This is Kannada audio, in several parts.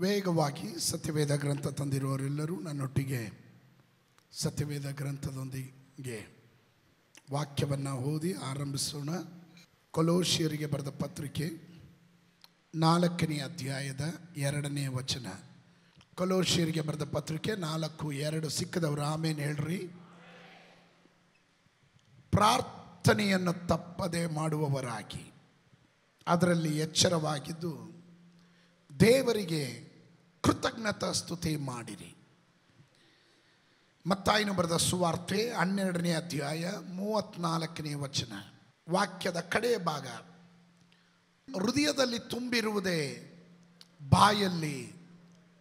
ವೇಗವಾಗಿ ಸತ್ಯವೇದ ಗ್ರಂಥ ತಂದಿರುವವರೆಲ್ಲರೂ ನನ್ನೊಟ್ಟಿಗೆ ಸತ್ಯವೇದ ಗ್ರಂಥದೊಂದಿಗೆ ವಾಕ್ಯವನ್ನು ಓದಿ ಆರಂಭಿಸೋಣ. ಕೊಲೋಶಿಯರಿಗೆ ಬರೆದ ಪತ್ರಿಕೆ ನಾಲ್ಕನೇ ಅಧ್ಯಾಯದ ಎರಡನೇ ವಚನ. ಕೊಲೋಶಿಯರಿಗೆ ಬರೆದ ಪತ್ರಿಕೆ ನಾಲ್ಕು ಎರಡು ಸಿಕ್ಕದವರು ಆಮೇಲೆ ಹೇಳ್ರಿ. ಪ್ರಾರ್ಥನೆಯನ್ನು ತಪ್ಪದೆ ಮಾಡುವವರಾಗಿ, ಅದರಲ್ಲಿ ಎಚ್ಚರವಾಗಿದ್ದು ದೇವರಿಗೆ ಕೃತಜ್ಞತಾ ಸ್ತುತಿ ಮಾಡಿರಿ. ಮತ್ತಾಯಿನ ಬರೆದ ಸುವಾರ್ತೆ ಹನ್ನೆರಡನೇ ಅಧ್ಯಾಯ ಮೂವತ್ನಾಲ್ಕನೇ ವಚನ. ವಾಕ್ಯದ ಕಡೆಯ ಭಾಗ. ಹೃದಯದಲ್ಲಿ ತುಂಬಿರುವುದೇ ಬಾಯಲ್ಲಿ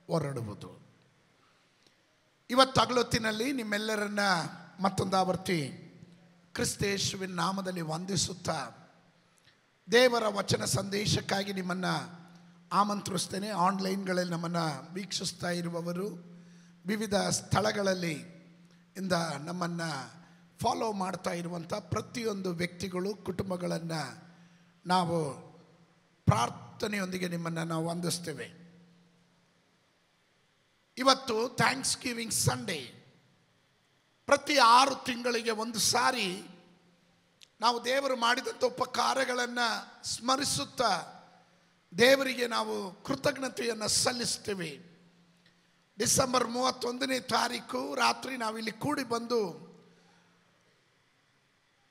ಹೊರಡುವುದು. ಇವತ್ತು ಹಗಲೊತ್ತಿನಲ್ಲಿ ನಿಮ್ಮೆಲ್ಲರನ್ನ ಮತ್ತೊಂದು ಆವರ್ತಿ ಕ್ರಿಸ್ತೇಶುವಿನ ನಾಮದಲ್ಲಿ ವಂದಿಸುತ್ತಾ ದೇವರ ವಚನ ಸಂದೇಶಕ್ಕಾಗಿ ನಿಮ್ಮನ್ನು ಆಮಂತ್ರಿಸ್ತೇನೆ. ಆನ್ಲೈನ್ಗಳಲ್ಲಿ ನಮ್ಮನ್ನು ವೀಕ್ಷಿಸ್ತಾ ಇರುವವರು ವಿವಿಧ ಸ್ಥಳಗಳಲ್ಲಿ ಇಂದ ನಮ್ಮನ್ನು ಫಾಲೋ ಮಾಡ್ತಾ ಇರುವಂಥ ಪ್ರತಿಯೊಂದು ವ್ಯಕ್ತಿಗಳು, ಕುಟುಂಬಗಳನ್ನು ನಾವು ಪ್ರಾರ್ಥನೆಯೊಂದಿಗೆ ನಿಮ್ಮನ್ನು ನಾವು ವಂದಿಸ್ತೇವೆ. ಇವತ್ತು ಥ್ಯಾಂಕ್ಸ್ ಗಿವಿಂಗ್ ಸಂಡೇ ಪ್ರತಿ ಆರು ತಿಂಗಳಿಗೆ ಒಂದು ಸಾರಿ ನಾವು ದೇವರು ಮಾಡಿದಂಥ ಉಪಕಾರಗಳನ್ನು ಸ್ಮರಿಸುತ್ತಾ ದೇವರಿಗೆ ನಾವು ಕೃತಜ್ಞತೆಯನ್ನು ಸಲ್ಲಿಸ್ತೇವೆ. ಡಿಸೆಂಬರ್ ಮೂವತ್ತೊಂದನೇ ತಾರೀಕು ರಾತ್ರಿ ನಾವಿಲ್ಲಿ ಕೂಡಿ ಬಂದು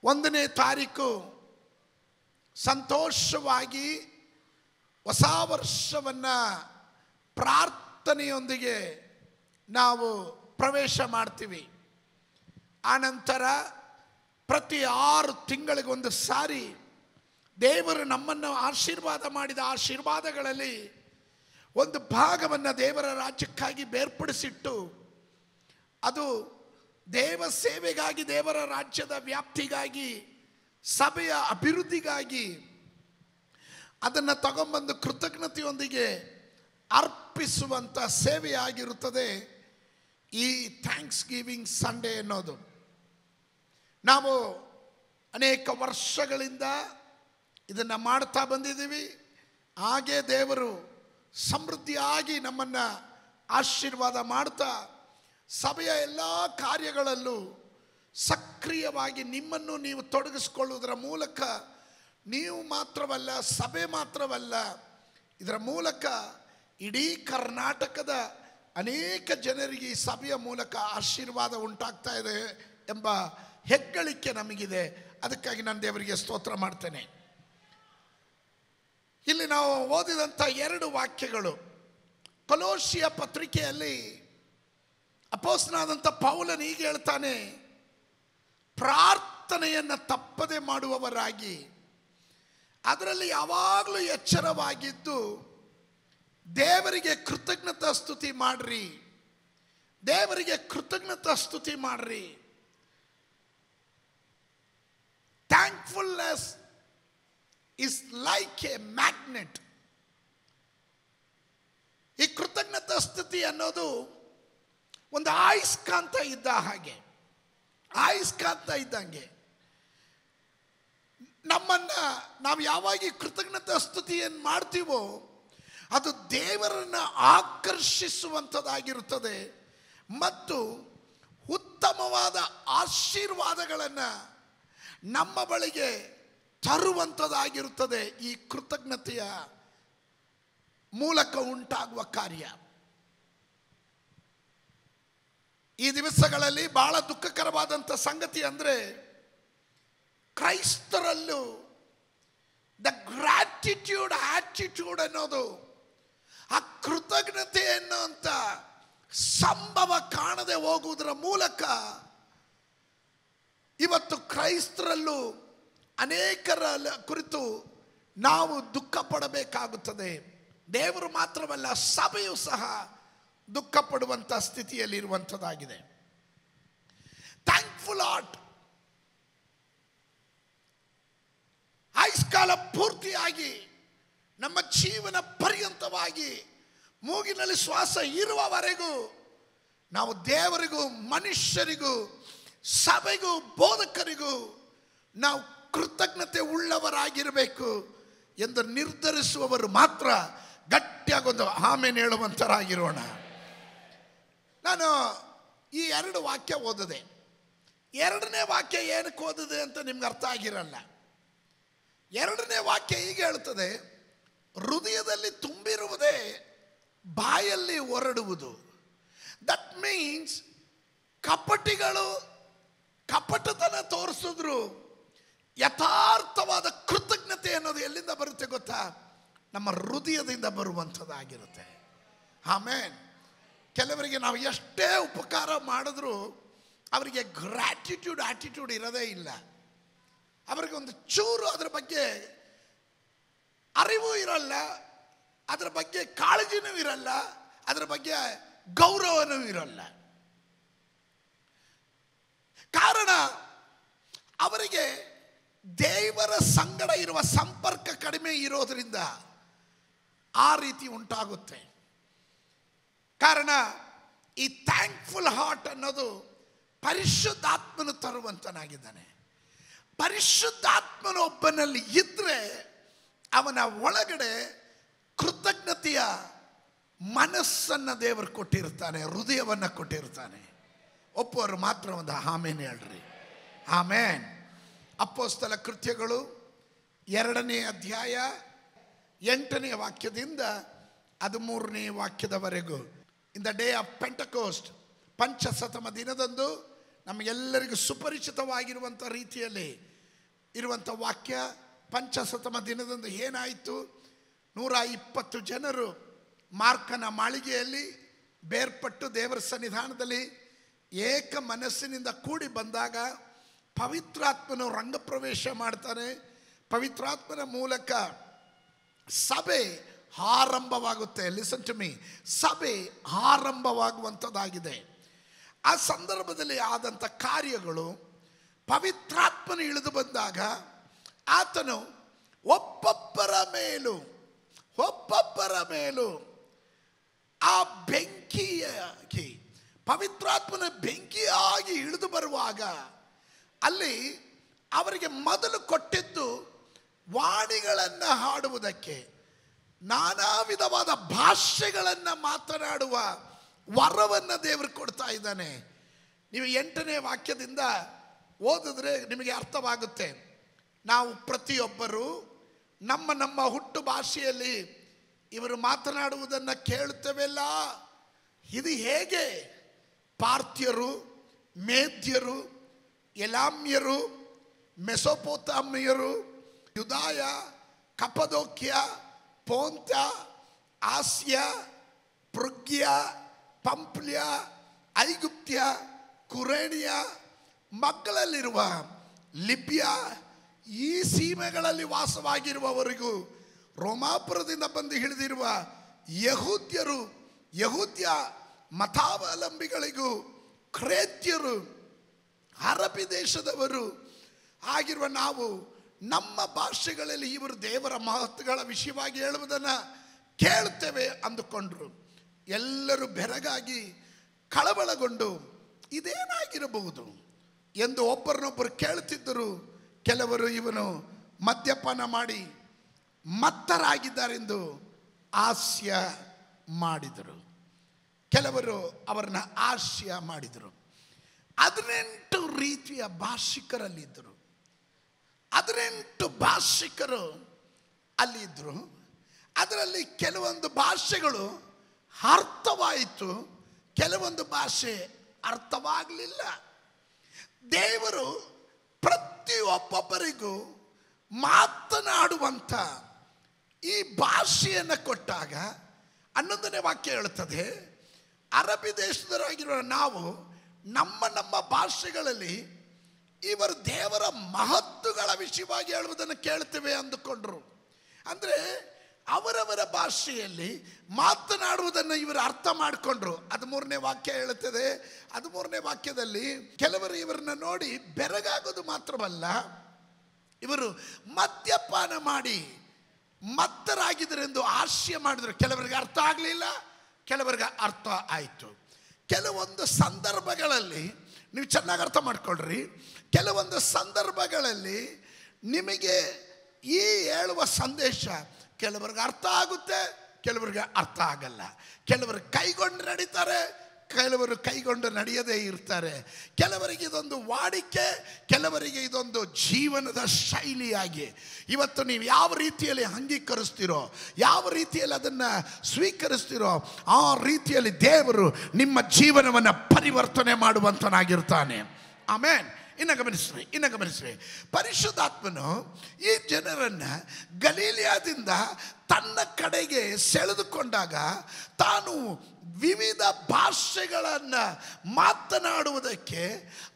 ಒಂದನೇ ತಾರೀಕು ಸಂತೋಷವಾಗಿ ಹೊಸ ವರ್ಷವನ್ನು ಪ್ರಾರ್ಥನೆಯೊಂದಿಗೆ ನಾವು ಪ್ರವೇಶ ಮಾಡ್ತೀವಿ. ಆನಂತರ ಪ್ರತಿ ಆರು ತಿಂಗಳಿಗೊಂದು ಸಾರಿ ದೇವರು ನಮ್ಮನ್ನು ಆಶೀರ್ವಾದ ಮಾಡಿದ ಆಶೀರ್ವಾದಗಳಲ್ಲಿ ಒಂದು ಭಾಗವನ್ನು ದೇವರ ರಾಜ್ಯಕ್ಕಾಗಿ ಬೇರ್ಪಡಿಸಿಟ್ಟು ಅದು ದೇವ ಸೇವೆಗಾಗಿ, ದೇವರ ರಾಜ್ಯದ ವ್ಯಾಪ್ತಿಗಾಗಿ, ಸಭೆಯ ಅಭಿವೃದ್ಧಿಗಾಗಿ ಅದನ್ನು ತಗೊಂಬಂದು ಕೃತಜ್ಞತೆಯೊಂದಿಗೆ ಅರ್ಪಿಸುವಂಥ ಸೇವೆಯಾಗಿರುತ್ತದೆ ಈ ಥ್ಯಾಂಕ್ಸ್ ಗಿವಿಂಗ್ ಸಂಡೇ ಅನ್ನೋದು. ನಾವು ಅನೇಕ ವರ್ಷಗಳಿಂದ ಇದನ್ನು ಮಾಡ್ತಾ ಬಂದಿದ್ದೀವಿ. ಹಾಗೆ ದೇವರು ಸಮೃದ್ಧಿಯಾಗಿ ನಮ್ಮನ್ನು ಆಶೀರ್ವಾದ ಮಾಡ್ತಾ ಸಭೆಯ ಎಲ್ಲ ಕಾರ್ಯಗಳಲ್ಲೂ ಸಕ್ರಿಯವಾಗಿ ನಿಮ್ಮನ್ನು ನೀವು ತೊಡಗಿಸ್ಕೊಳ್ಳುವುದರ ಮೂಲಕ ನೀವು ಮಾತ್ರವಲ್ಲ, ಸಭೆ ಮಾತ್ರವಲ್ಲ, ಇದರ ಮೂಲಕ ಇಡೀ ಕರ್ನಾಟಕದ ಅನೇಕ ಜನರಿಗೆ ಈ ಸಭೆಯ ಮೂಲಕ ಆಶೀರ್ವಾದ ಉಂಟಾಗ್ತಾ ಇದೆ ಎಂಬ ಹೆಗ್ಗಳಿಕೆ ನಮಗಿದೆ. ಅದಕ್ಕಾಗಿ ನಾನು ದೇವರಿಗೆ ಸ್ತೋತ್ರ ಮಾಡ್ತೇನೆ. ಇಲ್ಲಿ ನಾವು ಓದಿದಂಥ ಎರಡು ವಾಕ್ಯಗಳು. ಕೊಲೋಶಿಯ ಪತ್ರಿಕೆಯಲ್ಲಿ ಅಪೋಸ್ನಾದಂಥ ಪೌಲನ್ ಹೀಗೆ ಹೇಳ್ತಾನೆ, ಪ್ರಾರ್ಥನೆಯನ್ನು ತಪ್ಪದೆ ಮಾಡುವವರಾಗಿ, ಅದರಲ್ಲಿ ಯಾವಾಗಲೂ ಎಚ್ಚರವಾಗಿದ್ದು, ದೇವರಿಗೆ ಕೃತಜ್ಞತಾ ಸ್ತುತಿ ಮಾಡ್ರಿ, ದೇವರಿಗೆ ಕೃತಜ್ಞತಾ ಸ್ತುತಿ ಮಾಡ್ರಿ. Thankfulness is like a magnet ಈ ಕೃತಜ್ಞತಾ ಸ್ಥಿತಿ ಅನ್ನೋದು ಒಂದು ಆಯುಷ್ಕಾಂತ ಇದ್ದ ಹಾಗೆ ಆಯುಷ್ಕಾಂತ ಇದ್ದಂಗೆ. ನಮ್ಮನ್ನ ನಾವು ಯಾವಾಗ ಕೃತಜ್ಞತಾ ಸ್ತುತಿಯನ್ನು ಮಾಡ್ತೀವೋ, ಅದು ದೇವರನ್ನು ಆಕರ್ಷಿಸುವಂಥದ್ದಾಗಿರುತ್ತದೆ ಮತ್ತು ಉತ್ತಮವಾದ ಆಶೀರ್ವಾದಗಳನ್ನು ನಮ್ಮ ಬಳಿಗೆ ತರುವಂಥದ್ದಾಗಿರುತ್ತದೆ ಈ ಕೃತಜ್ಞತೆಯ ಮೂಲಕ ಉಂಟಾಗುವ ಕಾರ್ಯ. ಈ ದಿವಸಗಳಲ್ಲಿ ಬಹಳ ದುಃಖಕರವಾದಂಥ ಸಂಗತಿ ಅಂದರೆ ಕ್ರೈಸ್ತರಲ್ಲೂ ದ ಗ್ರಾಟಿಟ್ಯೂಡ್ ಆಟಿಟ್ಯೂಡ್ ಅನ್ನೋದು, ಆ ಕೃತಜ್ಞತೆ ಅನ್ನುವಂಥ ಸಂಭವ ಕಾಣದೆ ಹೋಗುವುದರ ಮೂಲಕ ಇವತ್ತು ಕ್ರೈಸ್ತರಲ್ಲೂ ಅನೇಕರ ಕುರಿತು ನಾವು ದುಃಖ ಪಡಬೇಕಾಗುತ್ತದೆ ದೇವರು ಮಾತ್ರವಲ್ಲ, ಸಭೆಯು ಸಹ ದುಃಖ ಪಡುವಂಥ ಸ್ಥಿತಿಯಲ್ಲಿರುವಂಥದ್ದಾಗಿದೆ ಥ್ಯಾಂಕ್ಫುಲ್ ಆಟ್ ಆಯುಷ್ಕಾಲ ಪೂರ್ತಿಯಾಗಿ, ನಮ್ಮ ಜೀವನ ಪರ್ಯಂತವಾಗಿ ಮೂಗಿನಲ್ಲಿ ಶ್ವಾಸ ಇರುವವರೆಗೂ, ನಾವು ದೇವರಿಗೂ, ಮನುಷ್ಯರಿಗೂ, ಸಭೆಗೂ, ಬೋಧಕರಿಗೂ ನಾವು ಕೃತಜ್ಞತೆ ಉಳ್ಳವರಾಗಿರಬೇಕು ಎಂದು ನಿರ್ಧರಿಸುವವರು ಮಾತ್ರ ಗಟ್ಟಿಯಾಗೊಂದು ಆಮೇಲೆ ಹೇಳುವಂತರಾಗಿರೋಣ. ನಾನು ಈ ಎರಡು ವಾಕ್ಯ ಓದಿದೆ. ಎರಡನೇ ವಾಕ್ಯ ಏನಕ್ಕೆ ಓದಿದೆ ಅಂತ ನಿಮ್ಗೆ ಅರ್ಥ ಆಗಿರಲ್ಲ. ಎರಡನೇ ವಾಕ್ಯ ಹೀಗೆ ಹೇಳ್ತದೆ, ಹೃದಯದಲ್ಲಿ ತುಂಬಿರುವುದೇ ಬಾಯಲ್ಲಿ ಹೊರಡುವುದು ದಟ್ ಮೀನ್ಸ್ ಕಪಟಿಗಳು ಕಪಟತನ ತೋರಿಸಿದ್ರು ಯಥಾರ್ಥವಾದ ಕೃತಜ್ಞತೆ ಅನ್ನೋದು ಎಲ್ಲಿಂದ ಬರುತ್ತೆ ಗೊತ್ತಾ? ನಮ್ಮ ಹೃದಯದಿಂದ ಬರುವಂಥದ್ದಾಗಿರುತ್ತೆ. ಆಮೇನ್. ಕೆಲವರಿಗೆ ನಾವು ಎಷ್ಟೇ ಉಪಕಾರ ಮಾಡಿದ್ರೂ ಅವರಿಗೆ ಗ್ರ್ಯಾಟಿಟ್ಯೂಡ್ ಆಟಿಟ್ಯೂಡ್ ಇರೋದೇ ಇಲ್ಲ. ಅವರಿಗೆ ಒಂದು ಚೂರು ಅದರ ಬಗ್ಗೆ ಅರಿವು ಇರಲ್ಲ, ಅದರ ಬಗ್ಗೆ ಕಾಳಜಿನೂ ಇರಲ್ಲ, ಅದರ ಬಗ್ಗೆ ಗೌರವನೂ ಇರಲ್ಲ. ಕಾರಣ, ಅವರಿಗೆ ದೇವರ ಸಂಗಡ ಇರುವ ಸಂಪರ್ಕ ಕಡಿಮೆ ಇರೋದರಿಂದ ಆ ರೀತಿ ಉಂಟಾಗುತ್ತೆ. ಕಾರಣ ಈ ಥ್ಯಾಂಕ್ಫುಲ್ ಹಾರ್ಟ್ ಅನ್ನೋದು ಪರಿಶುದ್ಧಾತ್ಮನು ತರುವಂತನಾಗಿದ್ದಾನೆ. ಪರಿಶುದ್ಧಾತ್ಮನ ಒಬ್ಬನಲ್ಲಿ ಇದ್ರೆ ಅವನ ಒಳಗಡೆ ಕೃತಜ್ಞತೆಯ ಮನಸ್ಸನ್ನು ದೇವರು ಕೊಟ್ಟಿರ್ತಾನೆ, ಹೃದಯವನ್ನು ಕೊಟ್ಟಿರ್ತಾನೆ. ಒಪ್ಪುವರು ಮಾತ್ರ ಒಂದು ಆಮೇನ್ ಹೇಳ್ರಿ. ಆಮೇನ್. ಅಪ್ಪೋಸ್ತಲ ಕೃತ್ಯಗಳು, ಎರಡನೇ ಅಧ್ಯಾಯ, ಎಂಟನೇ ವಾಕ್ಯದಿಂದ ಹದಿಮೂರನೇ ವಾಕ್ಯದವರೆಗೂ. In the day of Pentecost ಪಂಚಶತಮ ದಿನದಂದು ನಮಗೆಲ್ಲರಿಗೂ ಸುಪರಿಚಿತವಾಗಿರುವಂಥ ರೀತಿಯಲ್ಲಿ ಇರುವಂಥ ವಾಕ್ಯ ಪಂಚಶತಮ ದಿನದಂದು ಏನಾಯಿತು? ನೂರ ಇಪ್ಪತ್ತು ಜನರು ಮಾರ್ಕನ ಮಾಳಿಗೆಯಲ್ಲಿ ಬೇರ್ಪಟ್ಟು ದೇವರ ಸನ್ನಿಧಾನದಲ್ಲಿ ಏಕ ಮನಸ್ಸಿನಿಂದ ಕೂಡಿ ಬಂದಾಗ ಪವಿತ್ರಾತ್ಮನು ರಂಗಪ್ರವೇಶ ಮಾಡ್ತಾನೆ. ಪವಿತ್ರಾತ್ಮನ ಮೂಲಕ ಸಭೆ ಆರಂಭವಾಗುತ್ತೆ. ಲಿಸನ್ ಟು ಮೀ ಸಭೆ ಆರಂಭವಾಗುವಂಥದ್ದಾಗಿದೆ. ಆ ಸಂದರ್ಭದಲ್ಲಿ ಆದಂಥ ಕಾರ್ಯಗಳು ಪವಿತ್ರಾತ್ಮನು ಇಳಿದು ಬಂದಾಗ ಆತನು ಒಬ್ಬೊಬ್ಬರ ಮೇಲೂ ಒಬ್ಬೊಬ್ಬರ ಮೇಲೂ ಆ ಬೆಂಕಿಯಾಗಿ, ಪವಿತ್ರಾತ್ಮನ ಬೆಂಕಿಯಾಗಿ ಇಳಿದು ಬರುವಾಗ ಅಲ್ಲಿ ಅವರಿಗೆ ಮೊದಲು ಕೊಟ್ಟಿದ್ದು ವಾಣಿಗಳನ್ನು ಹಾಡುವುದಕ್ಕೆ, ನಾನಾ ವಿಧವಾದ ಭಾಷೆಗಳನ್ನು ಮಾತನಾಡುವ ವರವನ್ನು ದೇವರು ಕೊಡ್ತಾ ಇದ್ದಾನೆ. ನೀವು ಎಂಟನೇ ವಾಕ್ಯದಿಂದ ಓದಿದ್ರೆ ನಿಮಗೆ ಅರ್ಥವಾಗುತ್ತೆ. ನಾವು ಪ್ರತಿಯೊಬ್ಬರು ನಮ್ಮ ನಮ್ಮ ಹುಟ್ಟು ಭಾಷೆಯಲ್ಲಿ ಇವರು ಮಾತನಾಡುವುದನ್ನು ಕೇಳುತ್ತೇವೆಲ್ಲ. ಇದು ಹೇಗೆ? ಪಾರ್ಥ್ಯರು, ಮೇದ್ಯರು ಎಲಾಮ್ಯರು ಮೆಸೊಪೋತಾಮ್ಯರು, ಯುದಾಯ, ಕಪದೋಕ್ಯ ಪೋಂತ ಆಸ್ಯ ಪೃಗ್ಯ ಪಂಪ್ಲ್ಯ, ಐಗುಪ್ತ್ಯ, ಕುರೇಣಿಯ ಮಕ್ಕಳಲ್ಲಿರುವ ಲಿಬಿಯಾ, ಈ ಸೀಮೆಗಳಲ್ಲಿ ವಾಸವಾಗಿರುವವರಿಗೂ ರೋಮಾಪುರದಿಂದ ಬಂದು ಹಿಡಿದಿರುವ ಯಹೂದ್ಯರು, ಯಹೂದ್ಯ ಮತಾವಲಂಬಿಗಳಿಗೂ, ಕ್ರೇತ್ಯರು ಅರಬಿ ದೇಶದವರು ಆಗಿರುವ ನಾವು ನಮ್ಮ ಭಾಷೆಗಳಲ್ಲಿ ಇವರು ದೇವರ ಮಹತ್ವಗಳ ವಿಷಯವಾಗಿ ಹೇಳುವುದನ್ನು ಕೇಳುತ್ತೇವೆ ಅಂದುಕೊಂಡ್ರು. ಎಲ್ಲರೂ ಬೆರಗಾಗಿ ಕಳವಳಗೊಂಡು ಇದೇನಾಗಿರಬಹುದು ಎಂದು ಒಬ್ಬರನ್ನೊಬ್ಬರು ಕೇಳುತ್ತಿದ್ದರು. ಕೆಲವರು ಇವನು ಮದ್ಯಪಾನ ಮಾಡಿ ಮತ್ತರಾಗಿದ್ದಾರೆಂದು ಹಾಸ್ಯ ಮಾಡಿದರು. ಕೆಲವರು ಅವರನ್ನ ಹಾಸ್ಯ ಮಾಡಿದರು. ಹದಿನೆಂಟು ರೀತಿಯ ಭಾಷಿಕರಲ್ಲಿದ್ದರು. ಹದಿನೆಂಟು ಭಾಷಿಕರು ಅಲ್ಲಿದ್ದರು ಅದರಲ್ಲಿ ಕೆಲವೊಂದು ಭಾಷೆಗಳು ಅರ್ಥವಾಯಿತು, ಕೆಲವೊಂದು ಭಾಷೆ ಅರ್ಥವಾಗಲಿಲ್ಲ. ದೇವರು ಪ್ರತಿಯೊಬ್ಬೊಬ್ಬರಿಗೂ ಮಾತನಾಡುವಂಥ ಈ ಭಾಷೆಯನ್ನು ಕೊಟ್ಟಾಗ ಹನ್ನೊಂದನೇ ವಾಕ್ಯ ಹೇಳುತ್ತದೆ ಅರಬಿ ದೇಶದವರಾಗಿರುವ ನಾವು ನಮ್ಮ ನಮ್ಮ ಭಾಷೆಗಳಲ್ಲಿ ಇವರು ದೇವರ ಮಹತ್ವಗಳ ವಿಷಯವಾಗಿ ಹೇಳುವುದನ್ನು ಕೇಳ್ತೇವೆ ಅಂದುಕೊಂಡರು. ಅಂದರೆ ಅವರವರ ಭಾಷೆಯಲ್ಲಿ ಮಾತನಾಡುವುದನ್ನು ಇವರು ಅರ್ಥ ಮಾಡಿಕೊಂಡ್ರು. ಹದಿಮೂರನೇ ವಾಕ್ಯ ಹೇಳುತ್ತದೆ. ಹದಿಮೂರನೇ ವಾಕ್ಯದಲ್ಲಿ ಕೆಲವರು ಇವರನ್ನ ನೋಡಿ ಬೆರಗಾಗೋದು ಮಾತ್ರವಲ್ಲ, ಇವರು ಮದ್ಯಪಾನ ಮಾಡಿ ಮತ್ತರಾಗಿದ್ದರೆಂದು ಆಶಯ ಮಾಡಿದ್ರು. ಕೆಲವರಿಗೆ ಅರ್ಥ ಆಗಲಿಲ್ಲ, ಕೆಲವರಿಗೆ ಅರ್ಥ ಆಯಿತು. ಕೆಲವೊಂದು ಸಂದರ್ಭಗಳಲ್ಲಿ, ನೀವು ಚೆನ್ನಾಗಿ ಅರ್ಥ ಮಾಡ್ಕೊಳ್ರಿ. ಕೆಲವೊಂದು ಸಂದರ್ಭಗಳಲ್ಲಿ ನಿಮಗೆ ಈ ಹೇಳುವ ಸಂದೇಶ ಕೆಲವರಿಗೆ ಅರ್ಥ ಆಗುತ್ತೆ, ಕೆಲವರಿಗೆ ಅರ್ಥ ಆಗಲ್ಲ. ಕೆಲವರು ಕೈಗೊಂಡು ನಡೀತಾರೆ ಕೆಲವರು ಕೈಗೊಂಡು ನಡೆಯದೇ ಇರ್ತಾರೆ. ಕೆಲವರಿಗೆ ಇದೊಂದು ವಾಡಿಕೆ, ಕೆಲವರಿಗೆ ಇದೊಂದು ಜೀವನದ ಶೈಲಿಯಾಗಿ. ಇವತ್ತು ನೀವು ಯಾವ ರೀತಿಯಲ್ಲಿ ಅಂಗೀಕರಿಸ್ತೀರೋ, ಯಾವ ರೀತಿಯಲ್ಲಿ ಅದನ್ನು ಸ್ವೀಕರಿಸ್ತೀರೋ, ಆ ರೀತಿಯಲ್ಲಿ ದೇವರು ನಿಮ್ಮ ಜೀವನವನ್ನು ಪರಿವರ್ತನೆ ಮಾಡುವಂತನಾಗಿರ್ತಾನೆ. ಆಮೇನ್. ಇನ್ನು ಗಮನಿಸ್ರಿ ಇನ್ನು ಗಮನಿಸ್ರಿ. ಪರಿಶುದ್ಧಾತ್ಮನು ಈ ಜನರನ್ನು ಗಲೀಲಿಯಾದಿಂದ ತನ್ನ ಕಡೆಗೆ ಸೆಳೆದುಕೊಂಡಾಗ ತಾನು ವಿವಿಧ ಭಾಷೆಗಳನ್ನು ಮಾತನಾಡುವುದಕ್ಕೆ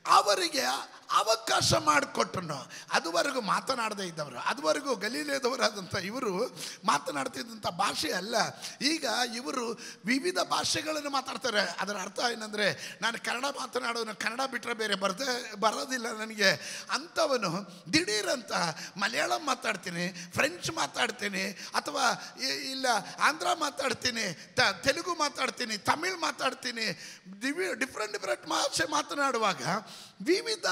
ಅವರಿಗೆ ಅವಕಾಶ ಮಾಡಿಕೊಟ್ಟನು. ಅದುವರೆಗೂ ಮಾತನಾಡದೇ ಇದ್ದವರು, ಅದುವರೆಗೂ ಗಲೀಲೆಯದವರಾದಂಥ ಇವರು ಮಾತನಾಡ್ತಿದ್ದಂಥ ಭಾಷೆ ಅಲ್ಲ. ಈಗ ಇವರು ವಿವಿಧ ಭಾಷೆಗಳನ್ನು ಮಾತಾಡ್ತಾರೆ. ಅದರ ಅರ್ಥ ಏನಂದರೆ, ನಾನು ಕನ್ನಡ ಮಾತನಾಡೋನು ಕನ್ನಡ ಬಿಟ್ಟರೆ ಬೇರೆ ಬರದೇ ಬರೋದಿಲ್ಲ ನನಗೆ. ಅಂಥವನು ದಿಢೀರಂತ ಮಲಯಾಳಂ ಮಾತಾಡ್ತೀನಿ, ಫ್ರೆಂಚ್ ಮಾತಾಡ್ತೀನಿ, ಅಥವಾ ಇಲ್ಲ, ಆಂಧ್ರ ಮಾತಾಡ್ತೀನಿ, ತ, ತೆಲುಗು ಮಾತಾಡ್ತೀನಿ, ತಮಿಳ್ ಮಾತಾಡ್ತೀನಿ ಡಿಫ್ರೆಂಟ್ ಡಿಫ್ರೆಂಟ್ ಭಾಷೆ ಮಾತನಾಡುವಾಗ ವಿವಿಧ